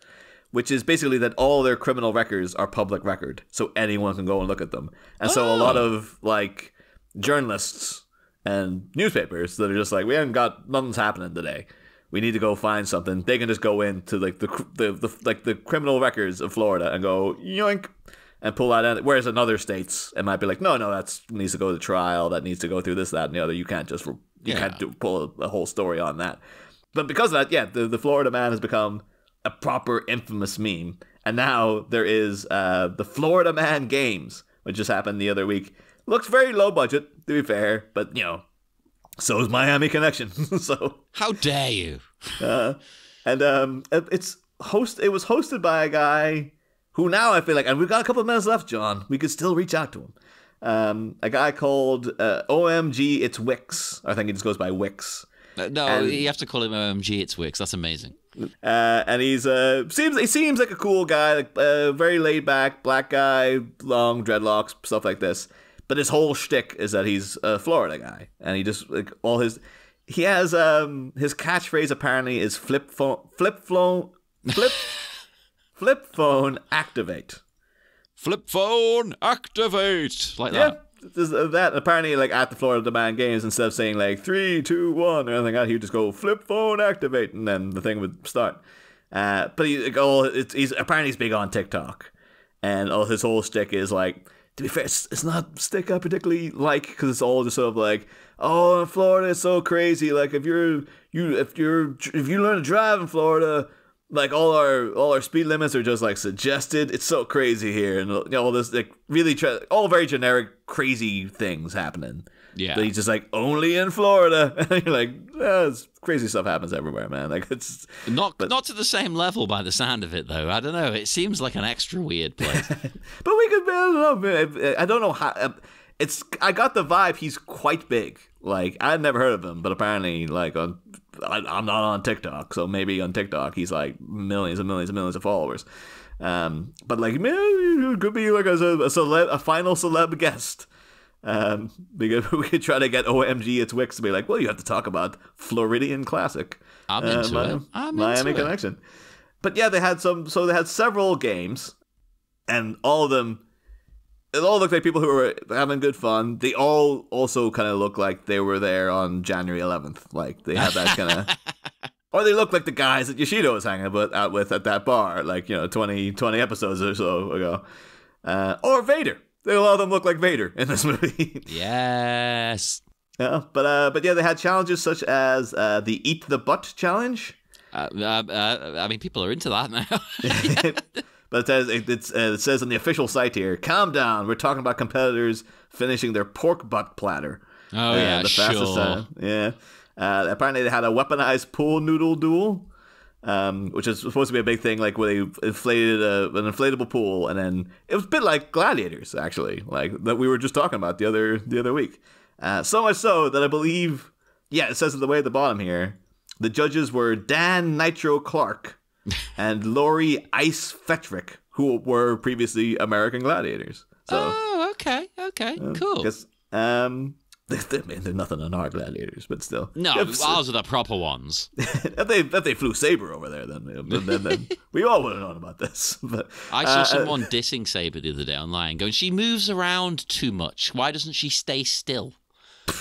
which is basically that all their criminal records are public record, so anyone can go and look at them. And so a lot Oh. of like journalists and newspapers that are just like, we haven't got nothing's happening today. We need to go find something. They can just go into like the the, the like the criminal records of Florida and go yoink and pull that out. Whereas in other states, it might be like, no, no, that needs to go to trial. That needs to go through this, that, and the other. You can't just you Yeah. can't do, pull a, a whole story on that. But because of that, yeah, the, the Florida man has become a proper infamous meme. And now there is uh, the Florida Man Games, which just happened the other week. Looks very low budget, to be fair, but you know, so is Miami Connection. (laughs) so How dare you? uh, and um, it- it's host. It was hosted by a guy who now I feel like, and we've got a couple of minutes left, John. We could still reach out to him. Um, a guy called uh, OMG. It's Wix. I think he just goes by Wix. Uh, No, And- you have to call him OMG. It's Wix. That's amazing. Uh, and he's uh seems he seems like a cool guy, like uh, very laid back, black guy, long dreadlocks, stuff like this. But his whole shtick is that he's a Florida guy, and he just like all his he has um his catchphrase apparently is flip phone flip phone flip (laughs) flip phone activate. Flip phone, activate. Like Yeah. that. There's, uh, that apparently like at the Florida Man games instead of saying like three, two, one or anything like that, he would just go flip phone activate and then the thing would start. Uh, but he like, all it's, he's apparently he's big on TikTok, and all his whole stick is like. To be fair, it's, it's not stick I particularly like because it's all just sort of like, oh, Florida is so crazy. Like if you're you if you're if you learn to drive in Florida, like all our all our speed limits are just like suggested. It's so crazy here, and you know, all this like really tra- all very generic crazy things happening. Yeah. But he's just like only in Florida, (laughs) and you're like, "Ah, it's crazy stuff happens everywhere, man. Like it's Not but, not to the same level by the sound of it, though. I don't know. It seems like an extra weird place. (laughs) But we could. I don't know. I don't know how. uh, It's. I got the vibe. He's quite big. Like I had never heard of him, but apparently, like on, I, I'm not on TikTok, so maybe on TikTok he's like millions and millions and millions of followers. Um, but like, man, it could be like a, a celeb, a final celeb guest. Um, we could, (laughs) we could try to get OMG it's Wix to be like, well, you have to talk about Floridian Classic. I'm Uh, into Miami, it. I'm Miami into it. Connection. But yeah, they had some. So they had several games, and all of them, it all looked like people who were having good fun. They all also kind of look like they were there on January 11th. Like they had that kind of. (laughs) Or they look like the guys that Yashito was hanging with, out with at that bar, like, you know, 20, 20 episodes or so ago. Uh, or Vader. They, a lot of them look like Vader in this (laughs) movie. Yes. yeah, but uh, but yeah, they had challenges such as uh, the Eat the Butt challenge. Uh, uh, uh, I mean, people are into that now. (laughs) but it says it, it's, uh, it says on the official site here, calm down. We're talking about competitors finishing their pork butt platter. oh Uh, yeah, the fastest sure. time. Yeah. Uh, apparently, they had a weaponized pool noodle duel, um, which is supposed to be a big thing, like where they inflated a, an inflatable pool, and then it was a bit like gladiators, actually, like that we were just talking about the other the other week. Uh, so much so that I believe, yeah, it says at the way at the bottom here, the judges were Dan Nitro Clark and Lori Ice Fetrick, who were previously American gladiators. So. Oh, okay, okay, cool. Because um, (laughs) they, they, man, they're nothing on our gladiators, but still. No, if, ours are the proper ones. (laughs) if they if they flew saber over there, then then, then, then (laughs) we all would have known about this. But I saw uh, someone dissing Saber the other day online, going, "She moves around too much. Why doesn't she stay still?"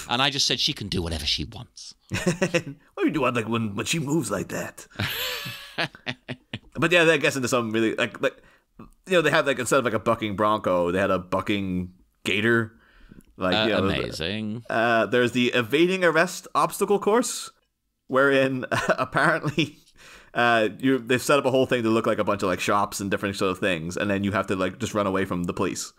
And I just said she can do whatever she wants. what do you do like when when she moves like that? But yeah, that gets into some really like like you know they have like instead of like a bucking bronco, they had a bucking gator. Like Uh, you know, amazing. Uh, there's the evading arrest obstacle course, wherein (laughs) apparently uh, you they've set up a whole thing to look like a bunch of like shops and different sort of things, and then you have to like just run away from the police.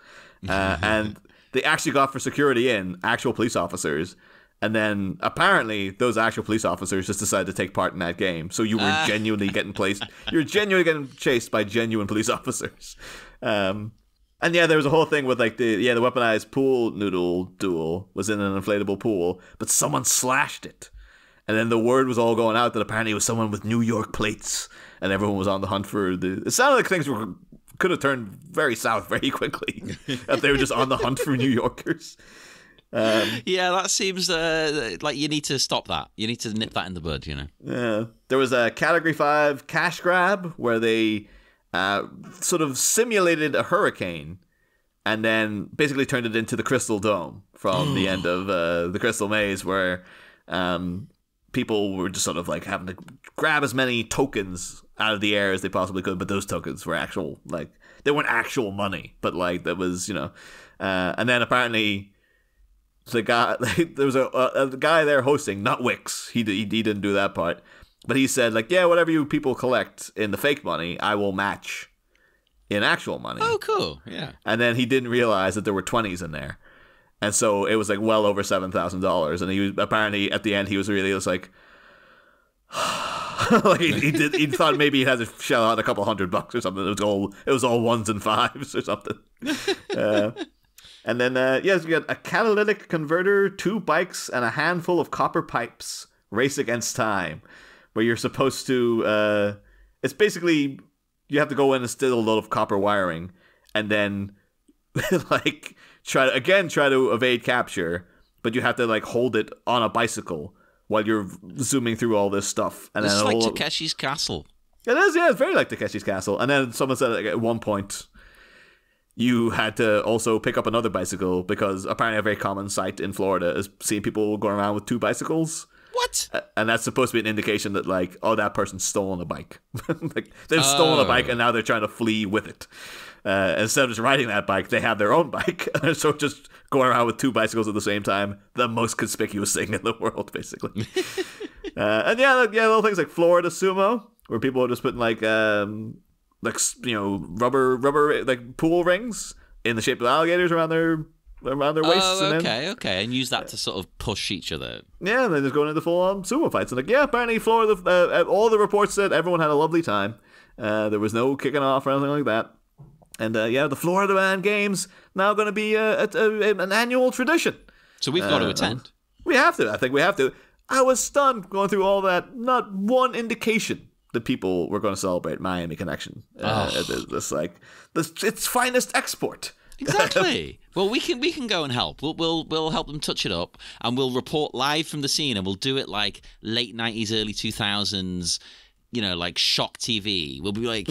Uh, (laughs) and they actually got for security in actual police officers. And then apparently those actual police officers just decided to take part in that game. So you were Ah. genuinely getting placed. You're genuinely getting chased by genuine police (laughs) officers. Um, and yeah, there was a whole thing with like the yeah the weaponized pool noodle duel was in an inflatable pool, but someone slashed it, and then the word was all going out that apparently it was someone with New York plates, and everyone was on the hunt for the. It sounded like things were could have turned very south very quickly (laughs) if they were just on the hunt for New Yorkers. Yeah, that seems uh, like you need to stop that. You need to nip that in the bud. You know. Yeah, there was a category five cash grab where they uh, sort of simulated a hurricane and then basically turned it into the Crystal Dome from the end of uh, the Crystal Maze, where um, people were just sort of like having to grab as many tokens out of the air as they possibly could, but those tokens were actual, like, they weren't actual money, but like, that was, you know, uh, and then apparently the guy, like, (laughs) there was a, a, a guy there hosting, not Wix, he, he, he didn't do that part, but he said, like, yeah, whatever you people collect in the fake money, I will match in actual money. Oh, cool. Yeah. And then he didn't realize that there were 20s in there. And so it was like well over $7,000. And he was apparently at the end, he was really just like, (sighs) like he, he, did. He thought maybe he had to shell out a couple hundred bucks or something. It was all it was all ones and fives or something. (laughs) Uh, and then uh, yes, we got a catalytic converter, two bikes, and a handful of copper pipes. Race against time, where you're supposed to. Uh, it's basically you have to go in and steal a load of copper wiring, and then (laughs) like try to again try to evade capture, but you have to like hold it on a bicycle while you're zooming through all this stuff. And It's then like whole- Takeshi's Castle. it is, yeah, it's very like Takeshi's Castle. And then someone said at one point you had to also pick up another bicycle because apparently a very common sight in Florida is seeing people going around with two bicycles. What? And that's supposed to be an indication that like, oh, that person's stolen a bike. (laughs) like they've stolen a bike Oh. and now they're trying to flee with it. Uh, instead of just riding that bike, they have their own bike. (laughs) so just going around with two bicycles at the same time, the most conspicuous thing in the world, basically. (laughs) uh, and yeah, like, yeah, little things like Florida sumo, where people are just putting like, um, like you know, rubber, rubber like pool rings in the shape of alligators around their around their waists. Oh, and then, okay, okay. And use that to sort of push each other. yeah, and they're just going into full on sumo fights. And like, yeah, apparently Florida, uh, all the reports said everyone had a lovely time. Uh, there was no kicking off or anything like that. And uh, yeah, the Florida Man Games now going to be a, a, a, an annual tradition. So we've got to Uh, attend. We have to. I think we have to. I was stunned going through all that. Not one indication that people were going to celebrate Miami Connection. Uh, Oh. this, like this, its finest export. (laughs) Exactly. well, we can we can go and help. We'll we'll we'll help them touch it up, and we'll report live from the scene, and we'll do it like late nineties, early two thousands. You know, like shock TV. We'll be like,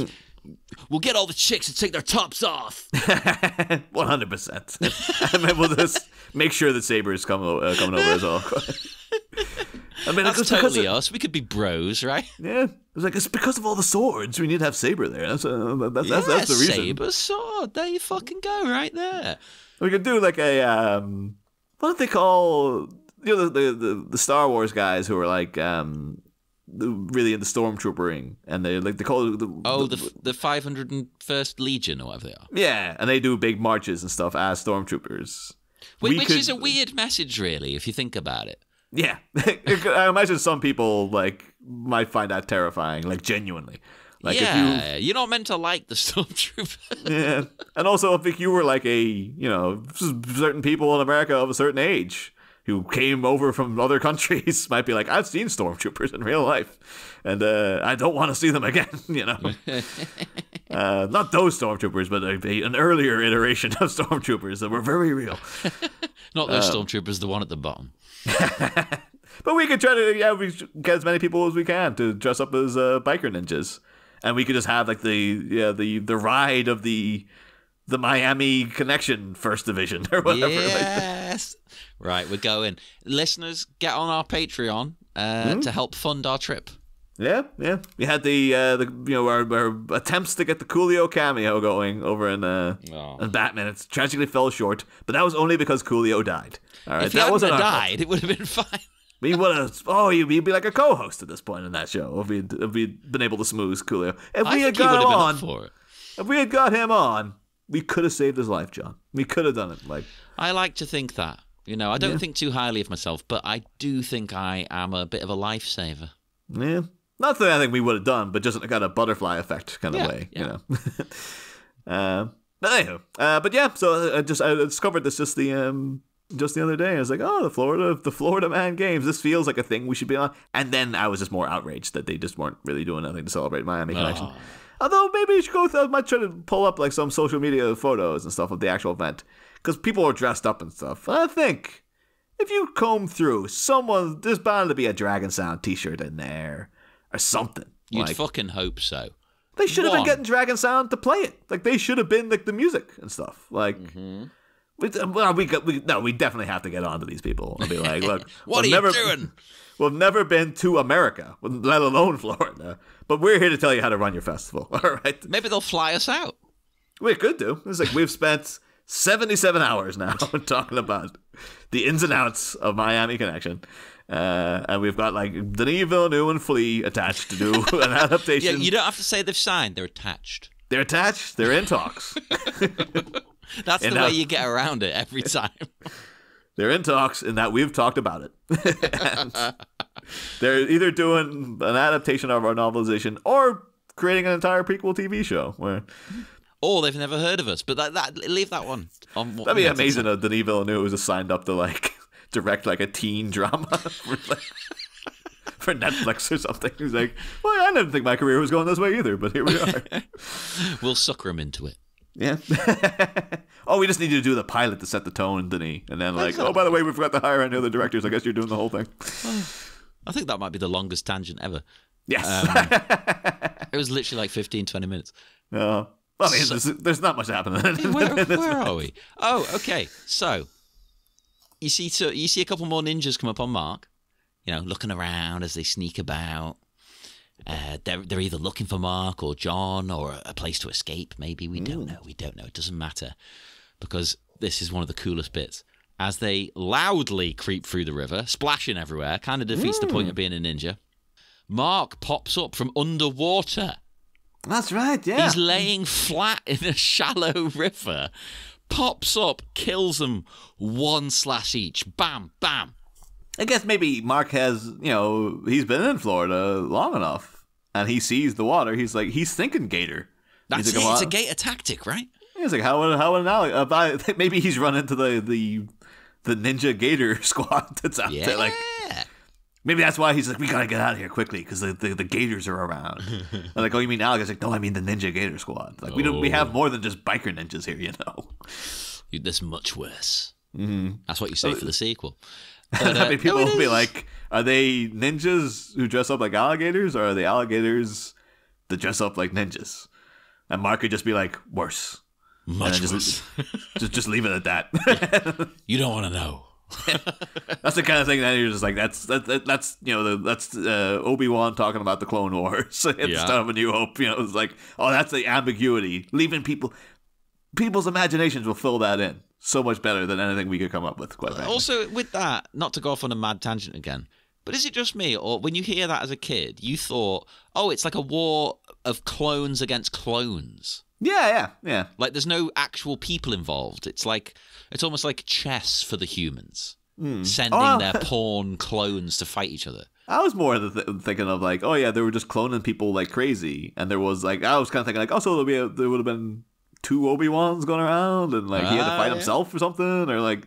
we'll get all the chicks to take their tops off. (laughs) One hundred percent. And then we'll just make sure that Saber's come, coming uh, coming over as well. (laughs) I mean, That's totally us. We could be bros, right? yeah, it's like it's because of all the swords. We need to have Saber there. That's uh, that's, that's, that's the reason. Saber sword. There you fucking go, right there. We could do like a um, what do they call you know the the, the Star Wars guys who are like um, really in the- into stormtroopering and they like they call the, Oh, the the five hundred and first Legion or whatever they are. yeah, and they do big marches and stuff as stormtroopers. Which, which could- is a weird message, really, if you think about it. Yeah, (laughs) I imagine some people like might find that terrifying, like genuinely. Like if you yeah, you... are not meant to like the (laughs) stormtrooper. Yeah, and also if you were like a you know certain people in America of a certain age who came over from other countries (laughs) might be like, I've seen stormtroopers in real life, and uh, I don't want to see them again. (laughs) You know, (laughs) uh, not those stormtroopers, but a, an earlier iteration of stormtroopers that were very real. not those Oh. stormtroopers, the one at the bottom. But we could try to yeah, we get as many people as we can to dress up as uh, biker ninjas, and we could just have like the yeah the the ride of the the Miami Connection First Division or whatever. Yes. right, we're going. Listeners, get on our Patreon uh, Hmm? to help fund our trip. Yeah, yeah. We had the uh, the you know our, our attempts to get the Coolio cameo going over in uh Oh. in Batman. It tragically fell short, but that was only because Coolio died. All right, if he that hadn't wasn't our fault. died, it would have been (laughs) fine. We would have. Oh, you'd be like a co-host at this point in that show if we'd if we'd been able to smooth Coolio. If I we had got him on, up for it. if we had got him on, we could have saved his life, John. We could have done it. Like, I like to think that. You know, I don't think too highly of myself, but I do think I am a bit of a lifesaver. yeah. Not that I think we would have done, but just in a kind of butterfly effect kind of Yeah, way, yeah. you know. (laughs) uh, but anyhow, uh, but yeah. So I just I discovered this just the um just the other day. I was like, oh, the Florida the Florida Man Games. This feels like a thing we should be on. And then I was just more outraged that they just weren't really doing anything to celebrate Miami Connection. Although maybe you should go. Through, I might try to pull up like some social media photos and stuff of the actual event because people are dressed up and stuff. I think if you comb through, someone there's bound to be a Dragon Sound T-shirt in there or something. You'd like, fucking hope so. They should have been getting Dragon Sound to play it. Like they should have been like the music and stuff. Like, Mm-hmm. We, well, we, we no, we definitely have to get onto these people and be like, look, (laughs) What we've are you never, doing? We've never been to America, let alone Florida. But we're here to tell you how to run your festival. (laughs) All right, Maybe they'll fly us out. we could do. It's like we've spent seventy-seven hours now (laughs) talking about the ins and outs of Miami Connection. Uh, and we've got like Denis Villeneuve and Flea attached to do an adaptation. Yeah, you don't have to say they've signed; they're attached. They're attached. They're in talks. (laughs) That's And the now- way you get around it every time. (laughs) They're in talks in that we've talked about it. (laughs) They're either doing an adaptation of our novelization or creating an entire prequel TV show. Where or they've never heard of us. But that, that leave that one. On, that'd be amazing if Denis Villeneuve was signed up to like direct like a teen drama for, like, for Netflix or something. He's like, well, I didn't think my career was going this way either, but here we are. We'll sucker him into it. Yeah. (laughs) oh, we just need you to do the pilot to set the tone, Denis, and then like, oh, by the way, we forgot to hire any other directors. I guess you're doing the whole thing. (sighs) I think that might be the longest tangent ever. Yes. (laughs) It was literally like 15, 20 minutes. Uh, well, I mean, there's, there's not much happening. Where, (laughs) where are we? Oh, okay. So you see, so you see a couple more ninjas come up on Mark. You know, looking around as they sneak about. Uh, they're they're either looking for Mark or John or a place to escape. Maybe we don't know. We don't know. It doesn't matter because this is one of the coolest bits. As they loudly creep through the river, splashing everywhere, kind of defeats the point of being a ninja. Mark pops up from underwater. That's right. Yeah. He's laying flat in a shallow (laughs) river, pops up, kills them one slash each. Bam, bam. I guess maybe Mark has, you know, he's been in Florida long enough, and he sees the water. He's like, he's thinking gator. That's he's it. like, well, It's a gator tactic, right? He's like, how would how would an alli- uh, maybe he's run into the the the ninja gator (laughs) squad that's out Yeah. there. Like maybe that's why he's like, we gotta get out of here quickly because the, the the gators are around. (laughs) I'm like, oh, you mean Alex? Like, no, I mean the ninja gator squad. Like we don't we Oh. have more than just biker ninjas here, you know. There's much worse. Mm-hmm. That's what you say for the sequel. (laughs) But, I uh, mean, people no, it will be like, are they ninjas who dress up like alligators, or are they alligators that dress up like ninjas? And Mark could just be like, worse. much and then worse. (laughs) Just just leave it at that. (laughs) You don't want to know. that's the kind of thing that you're just like, that's that, that that's you know the, that's uh, Obi Wan talking about the Clone Wars at the Yeah. start of A New Hope. You know, it's like, oh, that's the ambiguity, leaving people. People's imaginations will fill that in so much better than anything we could come up with. Quite frankly. Also, with that, not to go off on a mad tangent again, but is it just me, or when you hear that as a kid, you thought, oh, it's like a war of clones against clones? yeah, yeah, yeah. Like there's no actual people involved. It's like it's almost like chess for the humans, hmm. sending Oh. their (laughs) pawn clones to fight each other. I was more th- thinking of like, oh yeah, they were just cloning people like crazy, and there was like, I was kind of thinking like, oh, there'll be a, there would have been two Obi Wans going around, and like he had to Ah, fight yeah. himself or something, or like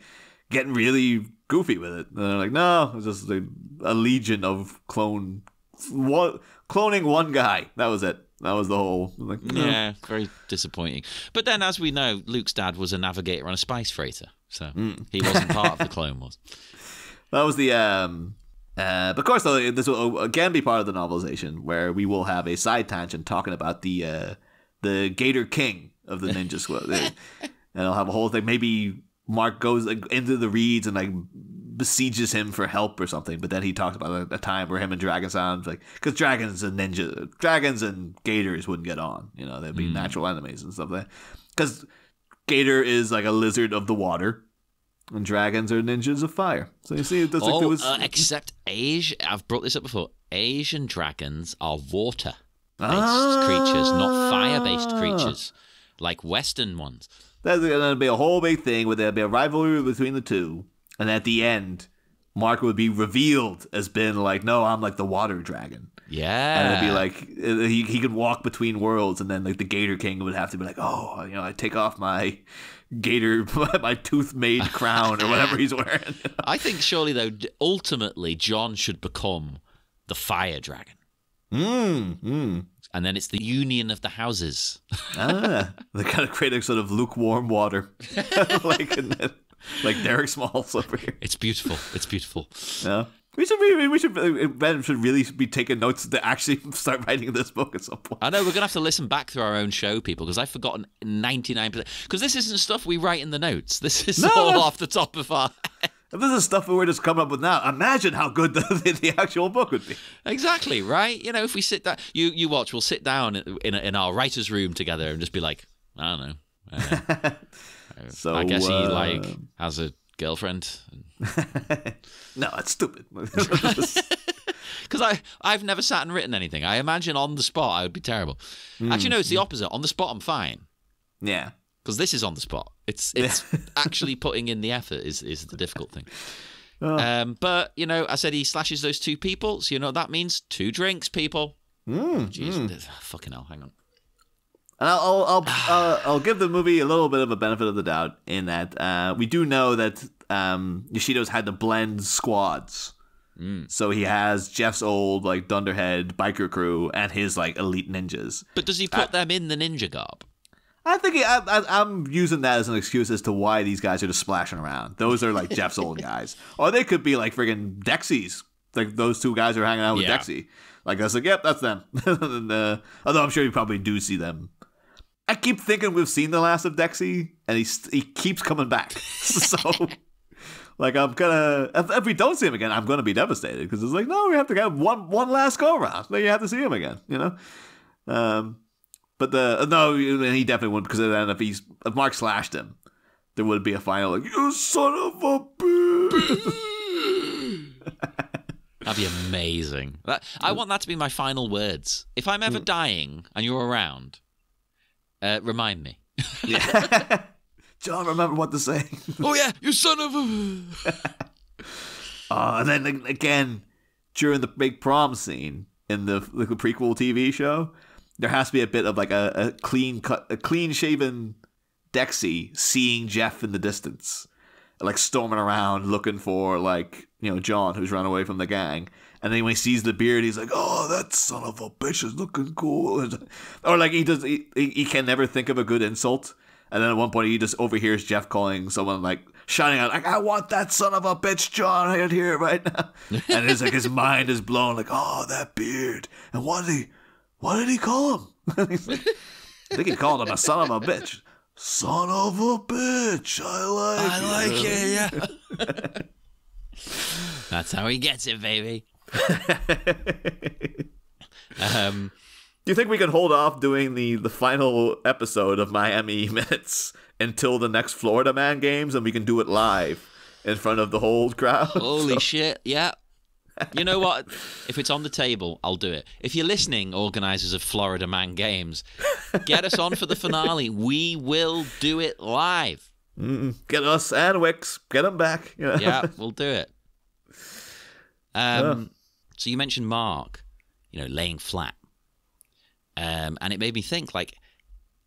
getting really goofy with it. And they're like, no, it was just a, a legion of clone, one, cloning one guy. That was it. That was the whole. Like, no. Yeah, very disappointing. But then, as we know, Luke's dad was a navigator on a spice freighter, so he wasn't part of the Clone Wars. (laughs) (laughs) That was the um uh but of course though this will again be part of the novelization where we will have a side tangent talking about the uh the Gator King of the Ninja Squad. and I'll have a whole thing. Maybe Mark goes like, into the reeds and like besieges him for help or something. But then he talks about a, a time where him and Dragon Sound like because dragons and ninja dragons and gators wouldn't get on. You know they'd be natural enemies and stuff like. Because Gator is like a lizard of the water. And dragons are ninjas of fire. So you see, it does like there Oh, was uh, except Asian. I've brought this up before. Asian dragons are water based Ah. creatures, not fire based creatures like Western ones. There's going to be a whole big thing where there'll be a rivalry between the two, and at the end, Mark would be revealed as being like, "No, I'm like the water dragon," Yeah. and it'd be like uh, he he could walk between worlds, and then like the Gator King would have to be like, "Oh, you know, I take off my gator, (laughs) my tooth made crown or whatever he's wearing." (laughs) I think surely though, ultimately John should become the fire dragon, mm, mm. and then it's the union of the houses. Ah, (laughs) they kind of create a sort of lukewarm water, (laughs) like like Derek Smalls over here. It's beautiful. It's beautiful. Yeah. We should really, we should uh, Ben should really be taking notes to actually (laughs) start writing this book at some point. I know we're gonna have to listen back through our own show, people, because I've forgotten ninety nine percent. Because this isn't stuff we write in the notes. This is No, all that's- off the top of our. If this is stuff we were just coming up with now, imagine how good (laughs) the, the, the actual book would be. exactly right. You know, if we sit down, you you watch. We'll sit down in in, our writers' room together and just be like, I don't know. (laughs) uh, So I guess he uh, like has a girlfriend. (laughs) no, that's stupid. Because I I've never sat and written anything. I imagine on the spot I would be terrible. Actually, no, it's the opposite. On the spot, I'm fine. yeah. Because this is on the spot. It's it's (laughs) actually putting in the effort is is the difficult thing. (laughs) Oh. Um, but you know, I said he slashes those two people, so you know what that means? Two drinks, people. Mm, Jeez, this- fucking hell, hang on. And I'll I'll I'll, (sighs) uh, I'll give the movie a little bit of a benefit of the doubt in that uh, we do know that um, Yashito's had to blend squads. So he has Jeff's old like Dunderhead biker crew and his like elite ninjas. But does he put them in the ninja garb? I think he, I, I, I'm using that as an excuse as to why these guys are just splashing around. Those are like Jeff's old (laughs) guys, or they could be like friggin' Dexy's. Like those two guys are hanging out with Yeah. Dexy. Like I was like, yep, that's them. (laughs) and, uh, although I'm sure you probably do see them. I keep thinking we've seen the last of Dexy, and he he keeps coming back. (laughs) so, like, I'm gonna if, if we don't see him again, I'm gonna be devastated because it's like, no, we have to get one one last go around. Then you have to see him again, you know. Um, but the no, he definitely wouldn't because then if he's if Mark slashed him, there would be a final like you son of a bitch. (laughs) That'd be amazing. That, I want that to be my final words. If I'm ever dying and you're around, uh, remind me. yeah. (laughs) John, remember what to say. (laughs) oh yeah, you son of a. Uh, and then again, during the big prom scene in the, the prequel TV show, there has to be a bit of like a, a clean cut, a clean shaven Dexy seeing Jeff in the distance, like storming around looking for like you know John who's run away from the gang. And then when he sees the beard, he's like, "Oh, that son of a bitch is looking cool," or like he does. He, he can never think of a good insult. And then at one point, he just overhears Jeff calling someone like shouting out, like, "I want that son of a bitch, John, right here, right now." (laughs) and it's like his mind is blown, like, "Oh, that beard." And what did he? What did he call him? (laughs) Like- I think he called him a son of a bitch. Son of a bitch. I like. I like it, yeah. (laughs) That's how he gets it, baby. (laughs) um, Do you think we can hold off doing the the final episode of Miami Minutes until the next Florida Man games, and we can do it live in front of the whole crowd? holy shit, yeah. (laughs) You know what? If it's on the table, I'll do it. If you're listening, organisers of Florida Man Games, get us on for the finale. We will do it live. Get us and Wix, get them back. you (laughs) know? Yeah, we'll do it. Um, so you mentioned Mark, you know, laying flat, um, and it made me think like,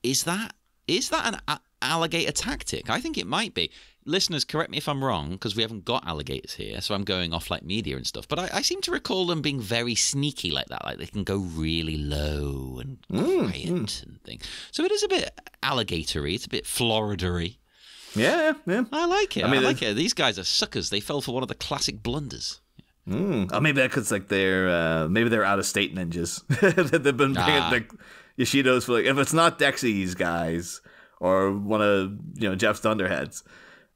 is that is that an a- alligator tactic? I think it might be. Listeners, correct me if I'm wrong, because we haven't got alligators here, so I'm going off like media and stuff. But I, I seem to recall them being very sneaky like that. Like they can go really low and quiet and things. So it is a bit alligatory. It's a bit Florida-y. yeah, yeah. I like it. I, mean, I like it. These guys are suckers. They fell for one of the classic blunders. Mm. Oh, maybe because like they're uh, maybe they're out of state ninjas. (laughs) They've been Ah. like Yashito's for like if it's not Dexy's guys or one of you know Jeff's Thunderheads,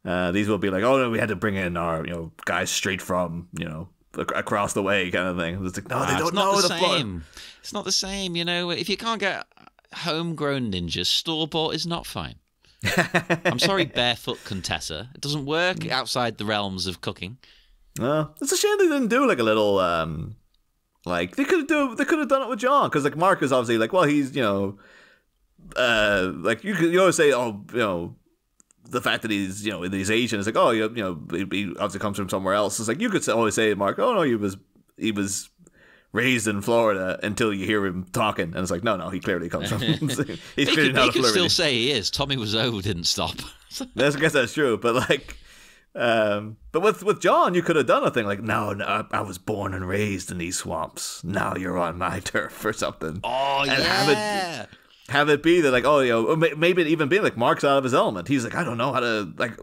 uh, these will be like oh no we had to bring in our you know guys straight from you know across the way kind of thing. It's like no they don't it's not know the the same. It's not the same. You know, if you can't get homegrown ninjas, store bought is not fine. (laughs) I'm sorry, barefoot Contessa. It doesn't work outside the realms of cooking. No, it's a shame they didn't do like a little um like they could do they could have done it with John because like Mark is obviously like well he's you know uh like you could you always say oh you know the fact that he's you know he's Asian is like oh you you know he, he obviously comes from somewhere else it's like you could always say Mark oh no he was he was raised in Florida until you hear him talking and it's like no no he clearly comes from (laughs) (laughs) he's He clearly could, not he could still say he is. Tommy Wiseau didn't stop. (laughs) That's, I guess that's true, but like, um, but with with John, you could have done a thing like, no, no, I, I was born and raised in these swamps. Now you're on my turf or something. oh And have it- yeah. Have it be that like, oh, you know, maybe it even be like Mark's out of his element. He's like, I don't know how to like,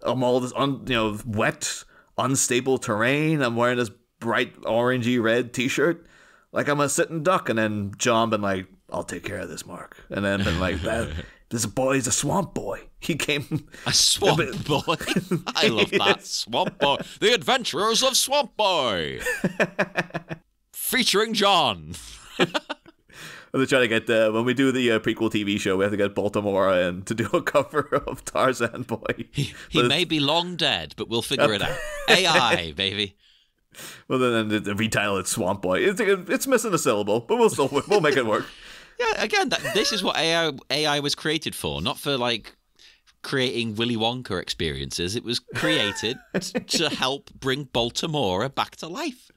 I'm all this un, you know, wet, unstable terrain. I'm wearing this bright orangey red T-shirt, like I'm a sitting duck, and then John been like, "I'll take care of this, Mark," and then been like, "That (laughs) this boy's a swamp boy. He came A swamp (laughs) boy. I love (laughs) that. Swamp boy. The Adventurers of Swamp Boy. Featuring John. They're trying to get uh, when we do the uh, prequel TV show, we have to get Baltimora and to do a cover (laughs) of Tarzan Boy. He, he may be long dead, but we'll figure it out. (laughs) AI, baby. Well, then, then the retitle it Swamp Boy. It's, it's missing a syllable, but we'll still we'll make it work. (laughs) Yeah, again, that, this is what AI AI was created for, not for like creating Willy Wonka experiences. It was created to help bring Baltimora back to life.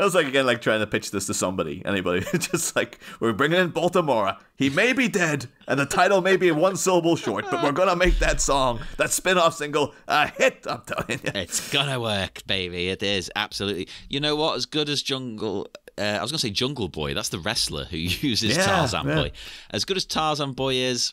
I was like again, like trying to pitch this to somebody, anybody. (laughs) Just like we're bringing in Baltimora. He may be dead, and the title may be one syllable short, but we're gonna make that song, that spin-off single, a hit. I'm telling you, it's gonna work, baby. It is absolutely. You know what? As good as Jungle, uh, I was gonna say Jungle Boy. That's the wrestler who (laughs) uses Yeah, Tarzan yeah. Boy. As good as Tarzan Boy is,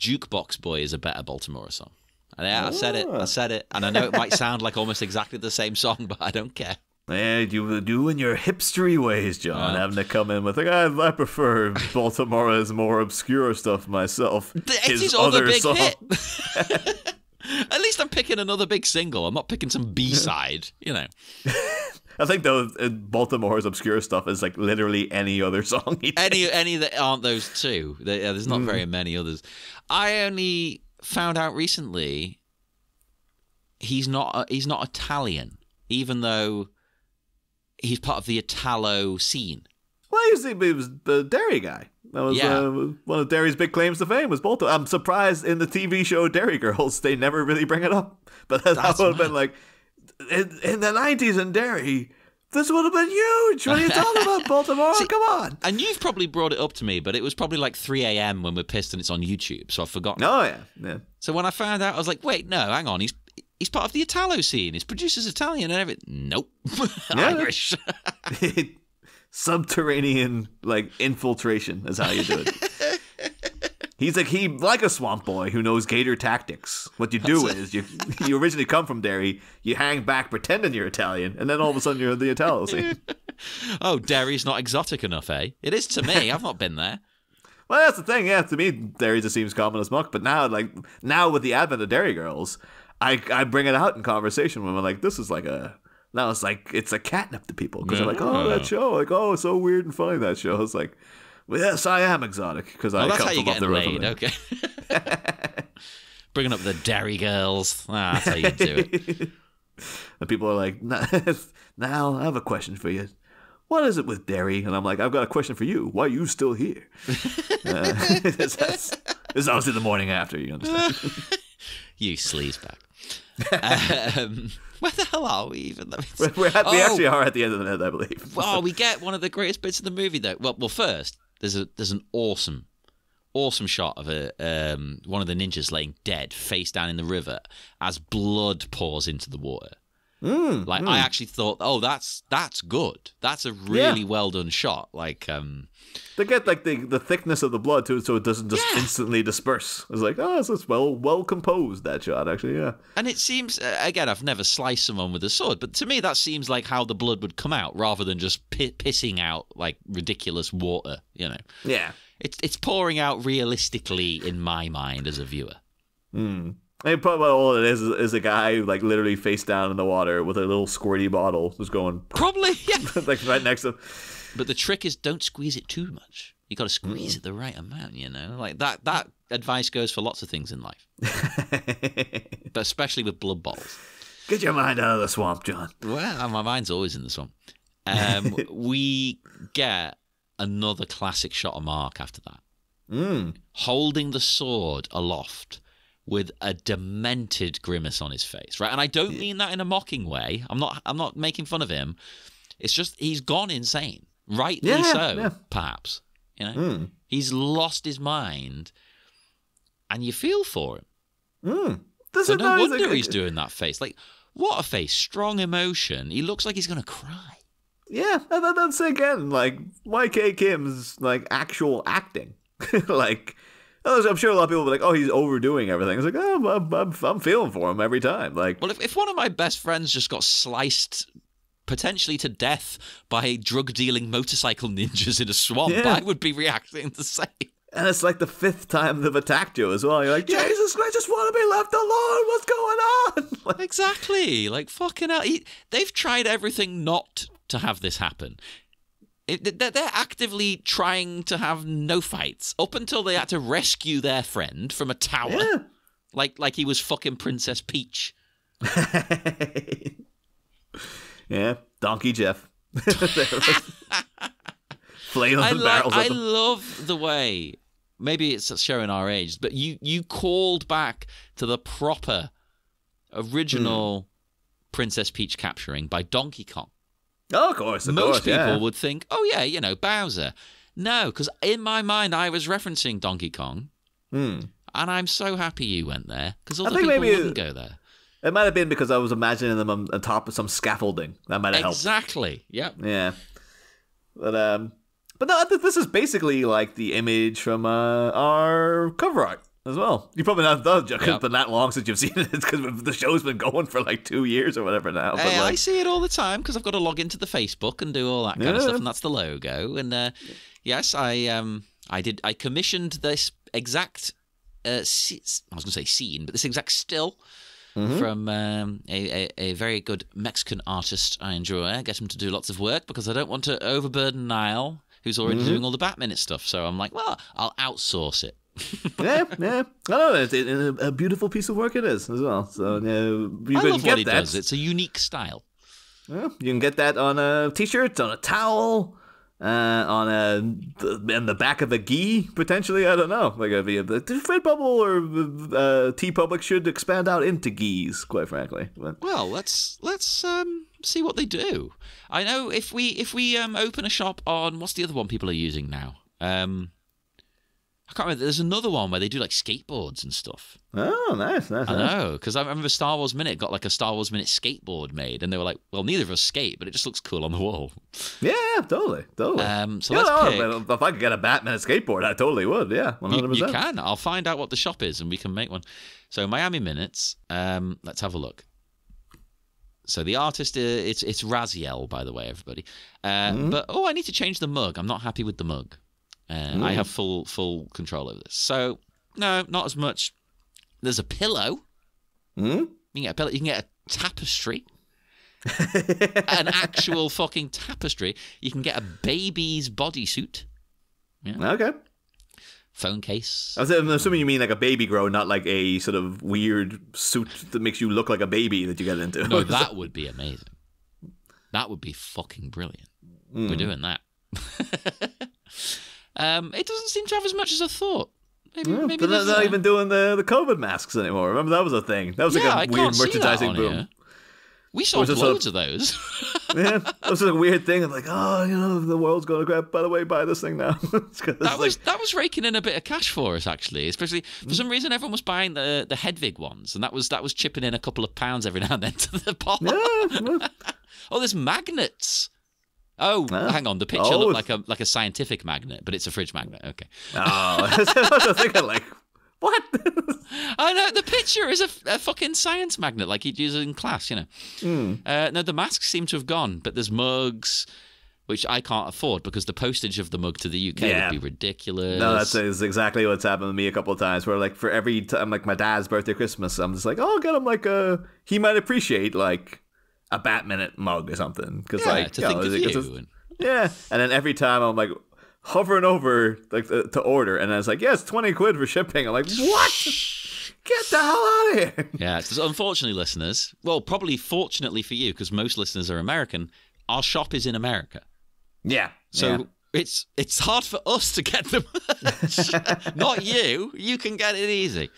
Jukebox Boy is a better Baltimora song. And yeah, I said it. I said it. And I know it might sound like almost exactly the same song, (laughs) but I don't care. Yeah, you do in your hipstery ways, John, having to come in with like I, I prefer (laughs) Baltimora's more obscure stuff myself. It His is other big song. hit. (laughs) (laughs) At least I'm picking another big single. I'm not picking some B side. You know. I think though uh, Baltimora's obscure stuff is like literally any other song. Any any that aren't those two. There's not very many others. I only found out recently he's not he's not Italian, even though he's part of the Italo scene. Well, he was, he was the Derry guy. That was Yeah. uh, one of Derry's big claims to fame was Baltimora. I'm surprised in the TV show Derry Girls they never really bring it up. (laughs) But that That's would have been like in, in the 90s in Derry. This would have been huge. What are you talking about, (laughs) Baltimora? Come on. And you've probably brought it up to me, but it was probably like 3 a.m. when we're pissed and it's on YouTube, so I've forgotten. Oh yeah, yeah. So when I found out, I was like, wait, no, hang on, he's he's part of the Italo scene. His producer's Italian and everything. Nope. (laughs) Irish. (laughs) Subterranean like infiltration is how you do it. (laughs) He's like he like a swamp boy who knows gator tactics. What you do is you you originally come from Derry, you hang back pretending you're Italian, and then all of a sudden you're in the Italo scene. oh, Derry's not exotic enough, eh? It is to me. I've not been there. Well, that's the thing. Yeah, to me, Derry just seems common as muck. But now, like now with the advent of Derry girls, I I bring it out in conversation when I'm like, this is like a now it's like it's a catnip to people because they're like, oh, that show, like oh, it's so weird and funny that show. It's like, well, yes, I am exotic because I Oh, that's come from up get the road. laid. Okay. (laughs) Bringing up the Derry girls. Ah, that's how you do it. (laughs) and people are like, (laughs) now I have a question for you. What is it with Derry? And I'm like, I've got a question for you. Why are you still here? uh, this, this is obviously the morning after. You understand? You sleazebag. (laughs) um, where the hell are we even? Let me. We're at, we Oh. actually are at the end of the net, I believe. Well, (laughs) we get one of the greatest bits of the movie, though. Well, well, first there's a there's an awesome, awesome shot of a um, one of the ninjas laying dead, face down in the river, as blood pours into the water. Mm, Like I actually thought, oh, that's that's good. That's a really well done shot. Like, um, They get like the, the thickness of the blood too, so it doesn't just Yeah. instantly disperse. It's like, oh, so it's well well composed that shot actually. Yeah. and it seems again, I've never sliced someone with a sword, but to me that seems like how the blood would come out, rather than just pi- pissing out like ridiculous water. You know, Yeah. it's it's pouring out realistically in my mind as a viewer. Mm. And probably all it is, is a guy like literally face down in the water with a little squirty bottle just going (laughs) Probably, yeah. like right next to him. But the trick is don't squeeze it too much. You got to squeeze it the right amount, you know. Like that. That advice goes for lots of things in life, (laughs) but especially with blood bottles. Get your mind out of the swamp, John. Well, my mind's always in the swamp. Um, (laughs) we get another classic shot of Mark after that, Mm. holding the sword aloft with a demented grimace on his face, right? And I don't mean that in a mocking way. I'm not. I'm not making fun of him. It's just he's gone insane, rightly Yeah, so, yeah. perhaps. You know, Mm. he's lost his mind, and you feel for him. Mm. So no wonder he's doing that face. Like, what a face! Strong emotion. He looks like he's gonna cry. Yeah, and then that's again like YK Kim's like actual acting. (laughs) like Oh, I'm sure a lot of people will be like, "Oh, he's overdoing everything." It's like, "Oh, I'm, I'm, I'm feeling for him every time." Like, Well, if, if one of my best friends just got sliced potentially to death by drug dealing motorcycle ninjas in a swamp, Yeah. I would be reacting the same. and it's like the fifth time they've attacked you as well. You're like, Jesus, I just want to be left alone. What's going on? (laughs) Like, Exactly. Like fucking hell. He, they've tried everything not to have this happen. It, they're, they're actively trying to have no fights up until they had to rescue their friend from a tower, yeah. like like he was fucking Princess Peach. (laughs) yeah, Donkey Jeff. (laughs) Flailing I, the like, barrels I love the way. Maybe it's showing our age, but you you called back to the proper original hmm. Princess Peach capturing by Donkey Kong. Oh, of course, of Most course, people yeah. would think, oh yeah, you know Bowser. No, because in my mind I was referencing Donkey Kong, Hmm. and I'm so happy you went there because I other think people maybe- wouldn't go there. It might have been because I was imagining them on, on top of some scaffolding. That might have helped. Exactly. Yep. Yeah, but um, but no, this is basically like the image from uh, our cover art as well. You probably not done Yep. it's been that long since you've seen it. (laughs) It's because the show's been going for like two years or whatever now. But Hey, I see it all the time because I've got to log into the Facebook and do all that kind of stuff, and that's the logo. And uh, yes, I um, I did. I commissioned this exact. Uh, I was going to say scene, but this exact still Mm-hmm. from um, a, a a very good Mexican artist I enjoy. I get him to do lots of work because I don't want to overburden Niall, who's already Mm-hmm. doing all the Batman stuff. So I'm like, well, I'll outsource it. Yeah, yeah. I know. It's it, it- a beautiful piece of work it is as well. So yeah, you I love get what he that. does. It's a unique style. Yeah, you can get that on a t-shirt, on a towel, uh, on a in the back of a gi potentially. I don't know. Like you, the Redbubble or uh, TeePublic should expand out into gis, quite frankly. But, Well, let's let's um, see what they do. I know if we if we um, open a shop on what's the other one people are using now? Um, I can't remember. There's another one where they do like skateboards and stuff. oh, nice, nice. I nice. know because I remember Star Wars Minute got like a Star Wars Minute skateboard made, and they were like, "Well, neither of us skate, but it just looks cool on the wall." Yeah, totally, totally. Um, so yeah, let's no, pick. if I could get a Batman skateboard, I totally would. Yeah, one You, you can. I'll find out what the shop is, and we can make one. So Miami Minutes. Um, let's have a look. So the artist, uh, it's it's Raziel, by the way, everybody. Uh, But oh, I need to change the mug. I'm not happy with the mug. Uh, I have full full control over this. So no, not as much. There's a pillow. Hmm? You can get a pillow. You can get a tapestry. (laughs) An actual fucking tapestry. You can get a baby's bodysuit, Okay. phone case. I I'm assuming you mean like a baby grow, not like a sort of weird suit that makes you look like a baby that you get into. No, (laughs) that would be amazing. That would be fucking brilliant. Hmm. We're doing that. (laughs) um, it doesn't seem to have as much as I thought. Maybe, maybe They're not, uh, even doing the, the COVID masks anymore. Remember that was a thing. That was yeah, I like a weird see that merchandising boom. here. We it sort of- loads of those. (laughs) yeah, that was a weird thing. of like, oh, you know, the world's going to grab. By the way, buy this thing now. (laughs) That like, was that was raking in a bit of cash for us actually. Especially for some reason, everyone was buying the the Hedvig ones, and that was that was chipping in a couple of pounds every now and then to the (laughs) pot. yeah, yeah. Oh, there's magnets. Oh, Ah. hang on. The picture Oh. looked like a like a scientific magnet, but it's a fridge magnet. Okay. Oh, (laughs) I was thinking like, what? (laughs) I know the picture is a, a fucking science magnet, like he'd use it in class, you know. Hmm. Uh, no, the masks seem to have gone, but there's mugs, which I can't afford because the postage of the mug to the UK Yeah. would be ridiculous. No, that's is exactly what's happened to me a couple of times. Where like for every time, like my dad's birthday, Christmas, I'm just like, oh, I'll get him like a. He might appreciate like a Batman mug or something because yeah, like to you think know, of it's you. a- yeah, and then every time I'm like hovering over like to order, and I was like, yes, twenty quid for shipping. I'm like, what? Get the hell out of here! (laughs) yeah, it's unfortunately, listeners. Well, probably fortunately for you, because most listeners are American. Our shop is in America, Yeah, so yeah. It's it's hard for us to get the merch. (laughs) Not you. You can get it easy.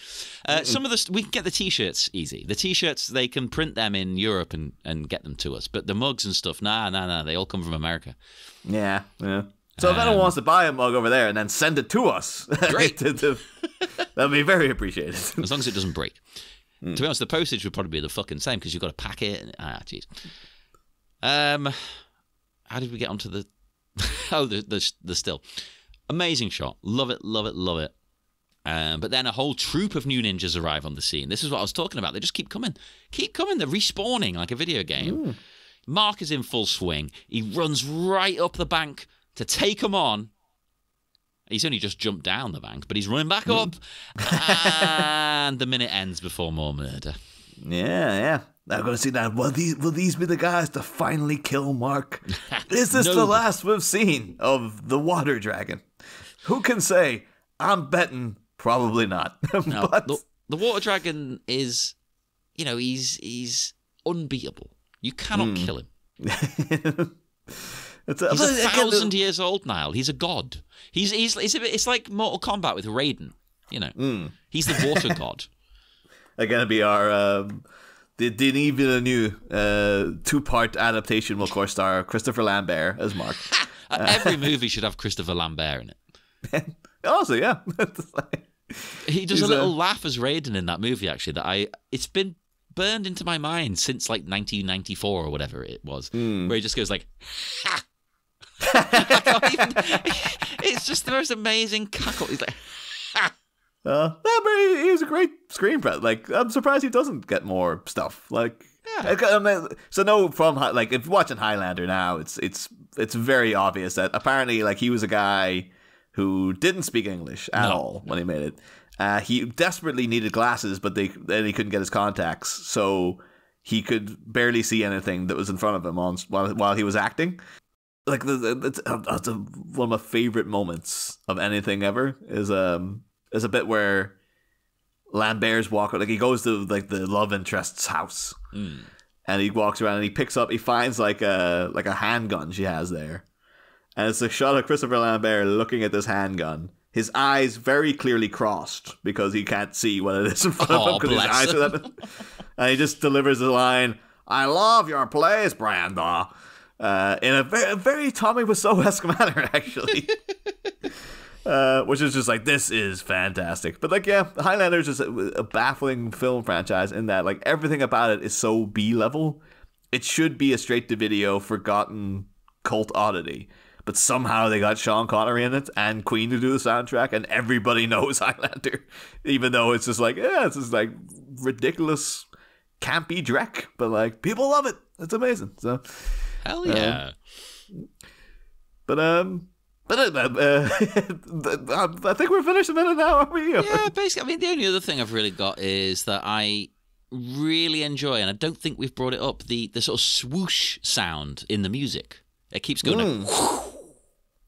Uh, some of the we can get the t-shirts easy. The t-shirts they can print them in Europe and, and get them to us, but the mugs and stuff, nah, nah, nah. They all come from America. Yeah, yeah. So if anyone wants to buy a mug over there and then send it to us, (laughs) Great. that'd be very appreciated. as long as it doesn't break. To be honest, the postage would probably be the fucking same because you've got to pack it. And, ah, jeez. Um, how did we get onto the? (laughs) oh, the the the still, amazing shot. Love it, love it, love it. Um, but then a whole troop of new ninjas arrive on the scene. This is what I was talking about. They just keep coming, keep coming. They're respawning like a video game. Mark is in full swing. He runs right up the bank to take them on. He's only just jumped down the bank, but he's running back up. (laughs) and the minute ends before more murder. Yeah, yeah. I'm going to see that. Will these, will these be the guys to finally kill Mark? (laughs) Is this No. the last we've seen of the water dragon? Who can say? I'm betting probably not. (laughs) Now, but the, the water dragon is, you know, he's he's unbeatable. You cannot kill him. (laughs) it's a, He's a thousand years old, Niall. He's a god. He's he's it's, a bit, it's like Mortal Kombat with Raiden. You know, he's the water god. Are gonna be our um, the Denis Villeneuve uh, two-part adaptation. Will of course star Christopher Lambert as Mark. (laughs) Every movie should have Christopher Lambert in it. (laughs) also, yeah, (laughs) like- He does a little a- laugh as Raiden in that movie. Actually, that I it's been burned into my mind since like 1994 or whatever it was, Hmm. where he just goes like, "Ha." Even- it's just the most amazing cackle. He's like, "Ha." Uh, yeah, but he, was a great screen presence. Like, I'm surprised he doesn't get more stuff. Like, Yeah. I mean, so no, from like if watching Highlander now, it's it's it's very obvious that apparently like he was a guy who didn't speak English at No. all when he made it. Uh, he desperately needed glasses, but they then he couldn't get his contacts, so he could barely see anything that was in front of him on while while he was acting. Like the, it's, uh, it's one of my favorite moments of anything ever is um is a bit where Lambert's walking like he goes to like the love interest's house. Mm. and he walks around and he picks up he finds like a like a handgun she has there. And it's a shot of Christopher Lambert looking at this handgun. His eyes very clearly crossed because he can't see what it is in front of Oh, him because his eyes are that (laughs) and he just delivers the line I love your plays Brenda uh, in a very, very Tommy Wiseau-esque (laughs) manner actually (laughs) uh, which is just like this is fantastic. But like, yeah, Highlander is just a, a baffling film franchise in that like everything about it is so B level. It should be a straight to video, forgotten cult oddity, but somehow they got Sean Connery in it and Queen to do the soundtrack, and everybody (laughs) knows Highlander, even though it's just like yeah, it's just like ridiculous, campy dreck, but like people love it. It's amazing. So, Hell yeah. but um. But uh, (laughs) uh, I think we're finished a minute now, are we? yeah, basically, I mean, the only other thing I've really got is that I really enjoy, and I don't think we've brought it up, the, the sort of swoosh sound in the music. It keeps going.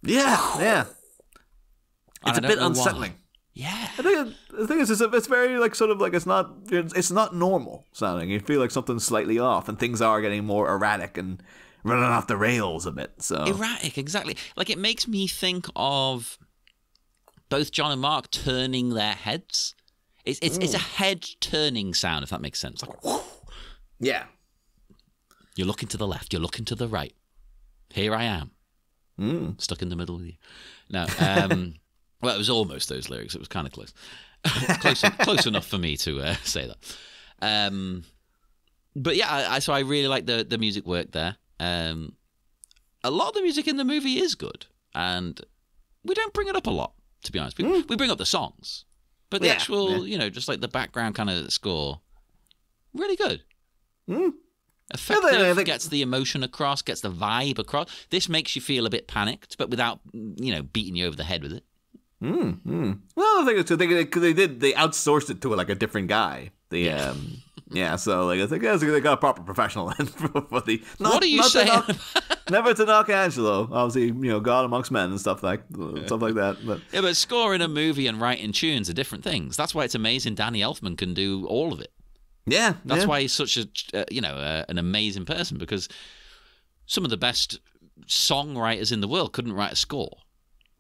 Yeah, yeah. It's a bit know why. unsettling. Yeah. I think the thing is, it's, it's very like sort of like it's not it's, it's not normal sounding. You feel like something's slightly off, and things are getting more erratic and running off the rails a bit. So Erratic, exactly. Like, it makes me think of both John and Mark turning their heads. It's, it's, it's a head turning sound, if that makes sense. Like, yeah, you're looking to the left, you're looking to the right. Here I am. Mm. stuck in the middle with you. No, um, (laughs) well, it was almost those lyrics. It was kind of close, (laughs) close, close enough for me to uh, say that. Um, but yeah, I, I, so I really like the the music work there. Um, a lot of the music in the movie is good, and we don't bring it up a lot, to be honest. We, we bring up the songs, but the Yeah, actual, yeah. you know, just like the background kind of score, really good. Mm. Effective, Yeah, I think- gets the emotion across, gets the vibe across. This makes you feel a bit panicked, but without, you know, beating you over the head with it. Mm, mm. Well, I think it's they because they did they outsourced it to like a different guy. The um yeah, so like I think yeah, they got a proper professional in for, the. Not, what are you not to saying? knock- never to knock Angelo, obviously you know God amongst men and stuff like stuff like that. But yeah, but scoring a movie and writing tunes are different things. That's why it's amazing Danny Elfman can do all of it. yeah, That's yeah. why he's such a, uh, you know, uh, an amazing person because some of the best songwriters in the world couldn't write a score.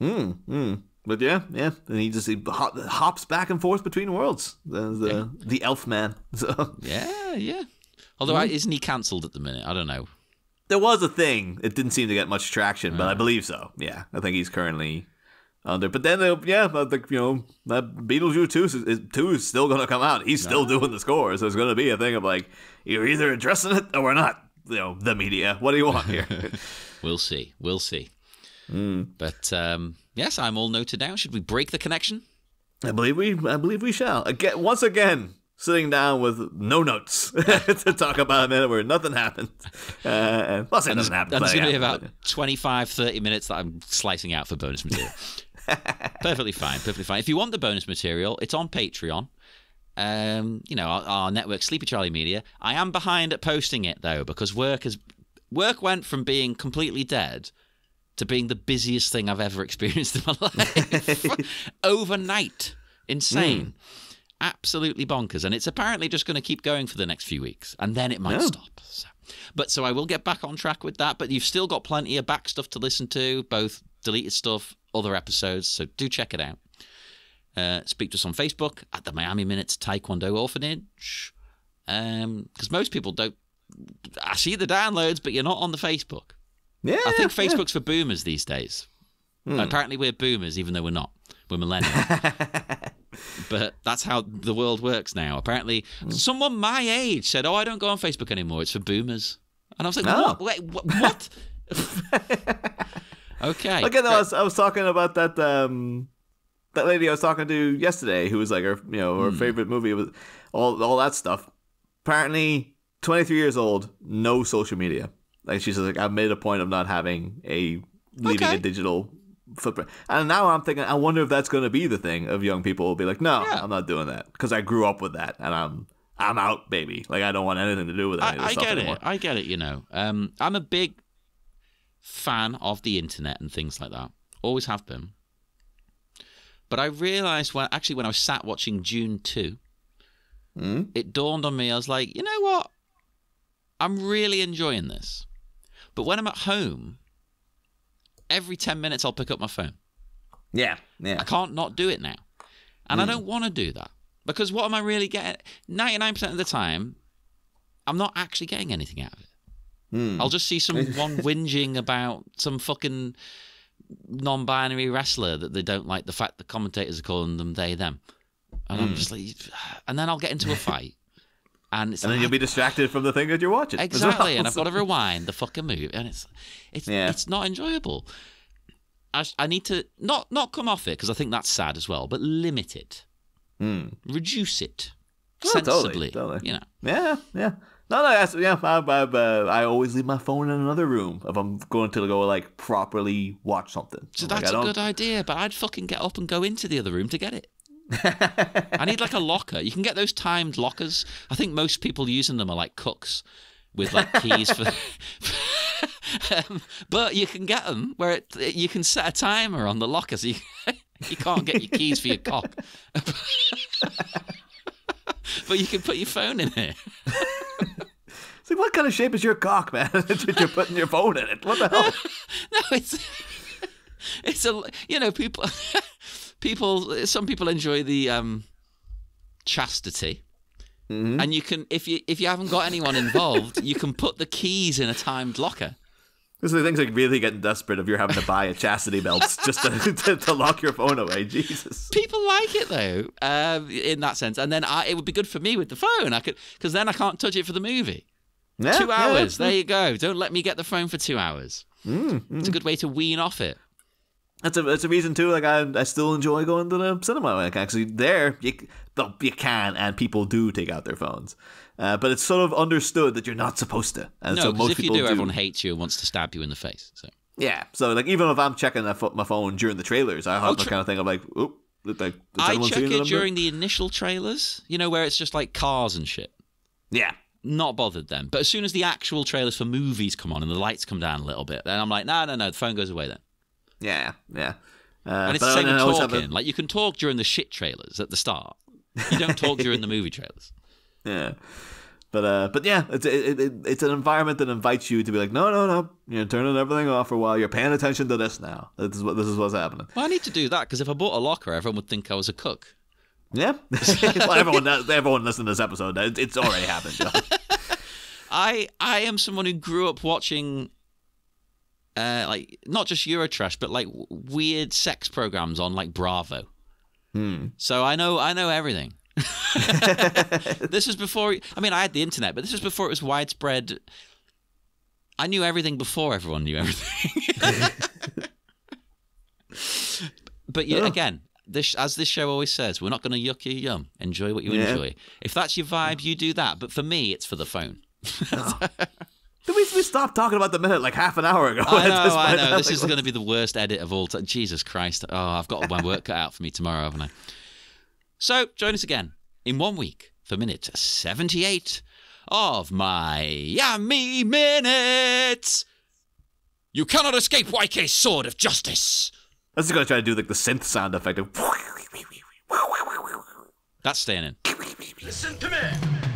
Mm, mm. But yeah, yeah, and he just he hop, hops back and forth between worlds. The the, the elf man. (laughs) So Yeah, yeah. Although, I isn't he cancelled at the minute? I don't know. there was a thing. It didn't seem to get much traction, but I believe so. Yeah, I think he's currently under. But then, uh, yeah, I think you know that Beetlejuice two is, is, two is still going to come out. He's still doing the score, so it's going to be a thing of like you're either addressing it or we're not. You know, the media. What do you want here? (laughs) We'll see. We'll see. Hmm. But um, yes, I'm all noted down. Should we break the connection? I believe we. I believe we shall. Again, once again, sitting down with no notes (laughs) to talk about a minute where nothing happened. Uh, say nothing happened. And it's going to be about 25, 30 minutes that I'm slicing out for bonus material. (laughs) perfectly fine, perfectly fine. If you want the bonus material, it's on Patreon. Um, you know, our, our network, Sleepy Charlie Media. I am behind at posting it though because work has work went from being completely dead to being the busiest thing I've ever (laughs) experienced in my life (laughs) overnight. Insane. Absolutely bonkers. And it's apparently just going to keep going for the next few weeks and then it might Yeah. stop. So. But so I will get back on track with that. But you've still got plenty of back stuff to listen to, both deleted stuff, other episodes. So do check it out. Uh, speak to us on Facebook at the Miami Minutes Taekwondo Orphanage. Because most people don't. I see the downloads, but you're not on the Facebook. Yeah, I think yeah. Facebook's for boomers these days. Apparently, we're boomers, even though we're not. We're millennials. (laughs) but that's how the world works now. Apparently, someone my age said, "Oh, I don't go on Facebook anymore. It's for boomers." And I was like, Oh. "What? Wait, what?" what? (laughs) okay. Again, I was I was talking about that um that lady I was talking to yesterday who was like her you know her Hmm. favorite movie was all all that stuff. Apparently, twenty three years old, no social media. Like she's like I've made a point of not having a leaving Okay. a digital footprint. And now I'm thinking I wonder if that's going to be the thing of young people will be like, no, Yeah. I'm not doing that because I grew up with that and I'm I'm out, baby. Like I don't want anything to do with any I, I get anymore. it. I get it. You know, um, I'm a big fan of the internet and things like that. Always have been. But I realised when actually when I was sat watching Dune two, Hmm? it dawned on me. I was like, you know what? I'm really enjoying this. But when I'm at home, every ten minutes I'll pick up my phone. Yeah, yeah. I can't not do it now. And I hmm. don't want to do that. Because what am I really getting? 99% of the time, I'm not actually getting anything out of it. Hmm. I'll just see someone (laughs) whinging about some fucking non binary wrestler that they don't like the fact the commentators are calling them they, them. And I'm hmm. just like, (sighs) and then I'll get into a (laughs) fight. And it's And then like, you'll be distracted from the thing that you're watching. as well. Exactly, and I've got to rewind the fucking movie, and it's it's Yeah. it's not enjoyable. I, I need to not not come off it because I think that's sad as well, but limit it, reduce it. Oh, sensibly. totally. You know, Yeah, yeah. No, no, that's, yeah. I, I, uh, I always leave my phone in another room if I'm going to go like properly watch something. so Like, that's I a good idea. But I'd fucking get up and go into the other room to get it. I need like a locker. You can get those timed lockers. I think most people using them are like cucks with like keys for. (laughs) um, but you can get them where it, you can set a timer on the locker, so you, (laughs) you can't get your keys for your cock. (laughs) but you can put your phone in it. It's like, what kind of shape is your cock, man? that you're putting your phone in it. What the hell? No, it's it's a you know people people some people enjoy the um chastity. And you can if you if you haven't got anyone involved, you can put the keys in a timed locker. This is the things like really getting desperate if you're having to buy a chastity belt (laughs) just to, to, to lock your phone away. Jesus. People like it though, um, in that sense. And then I, it would be good for me with the phone. I could because then I can't touch it for the movie. Yeah, two yeah, hours. there you go. Don't let me get the phone for two hours. Mm, It's a good way to wean off it. That's a that's a reason too. Like I, I still enjoy going to the cinema. Like actually, there you you can and people do take out their phones, uh, but it's sort of understood that you're not supposed to. And No, so most if you people do, everyone hates you and wants to stab you in the face. So Yeah. So like even if I'm checking my phone during the trailers, I have the kind of thing of like, oop, like, I check it I'm during the initial trailers. You know where it's just like cars and shit. Yeah. Not bothered then. But as soon as the actual trailers for movies come on and the lights come down a little bit, then I'm like, no, no, no. The phone goes away then. Yeah. Yeah. Uh, And it's the same with I always a- talking. Like you can talk during the shit trailers at the start. You don't talk during the movie trailers. (laughs) Yeah. But uh, but yeah, it's it, it, it's an environment that invites you to be like, no, no, no, you know, turning everything off for a while. You're paying attention to this now. This is what this is what's happening. Well, I need to do that because if I bought a locker, everyone would think I was a cuck. Yeah. (laughs) well, everyone, everyone listening to this episode, it- it's already happened. (laughs) I I am someone who grew up watching uh like not just Eurotrash but like weird sex programs on like Bravo. So I know I know everything. (laughs) this was before I mean I had the internet, but this was before it was widespread. I knew everything before everyone knew everything. (laughs) but yeah, Oh. again, this, as this show always says, we're not going to yuck your yum. Enjoy what you Yeah. enjoy. If that's your vibe, you do that. But for me, it's for the phone. (laughs) Did we, we stopped talking about the minute like half an hour ago? I know, this I know. (laughs) This Like, is going to be the worst edit of all time. Jesus Christ. Oh, I've got my work cut out for me tomorrow, haven't I? So, join us again in one week for minute 78 of Miami Minutes. You cannot escape YK's sword of justice. I was going to try to do like the synth sound effect of. That's staying in. Listen to me.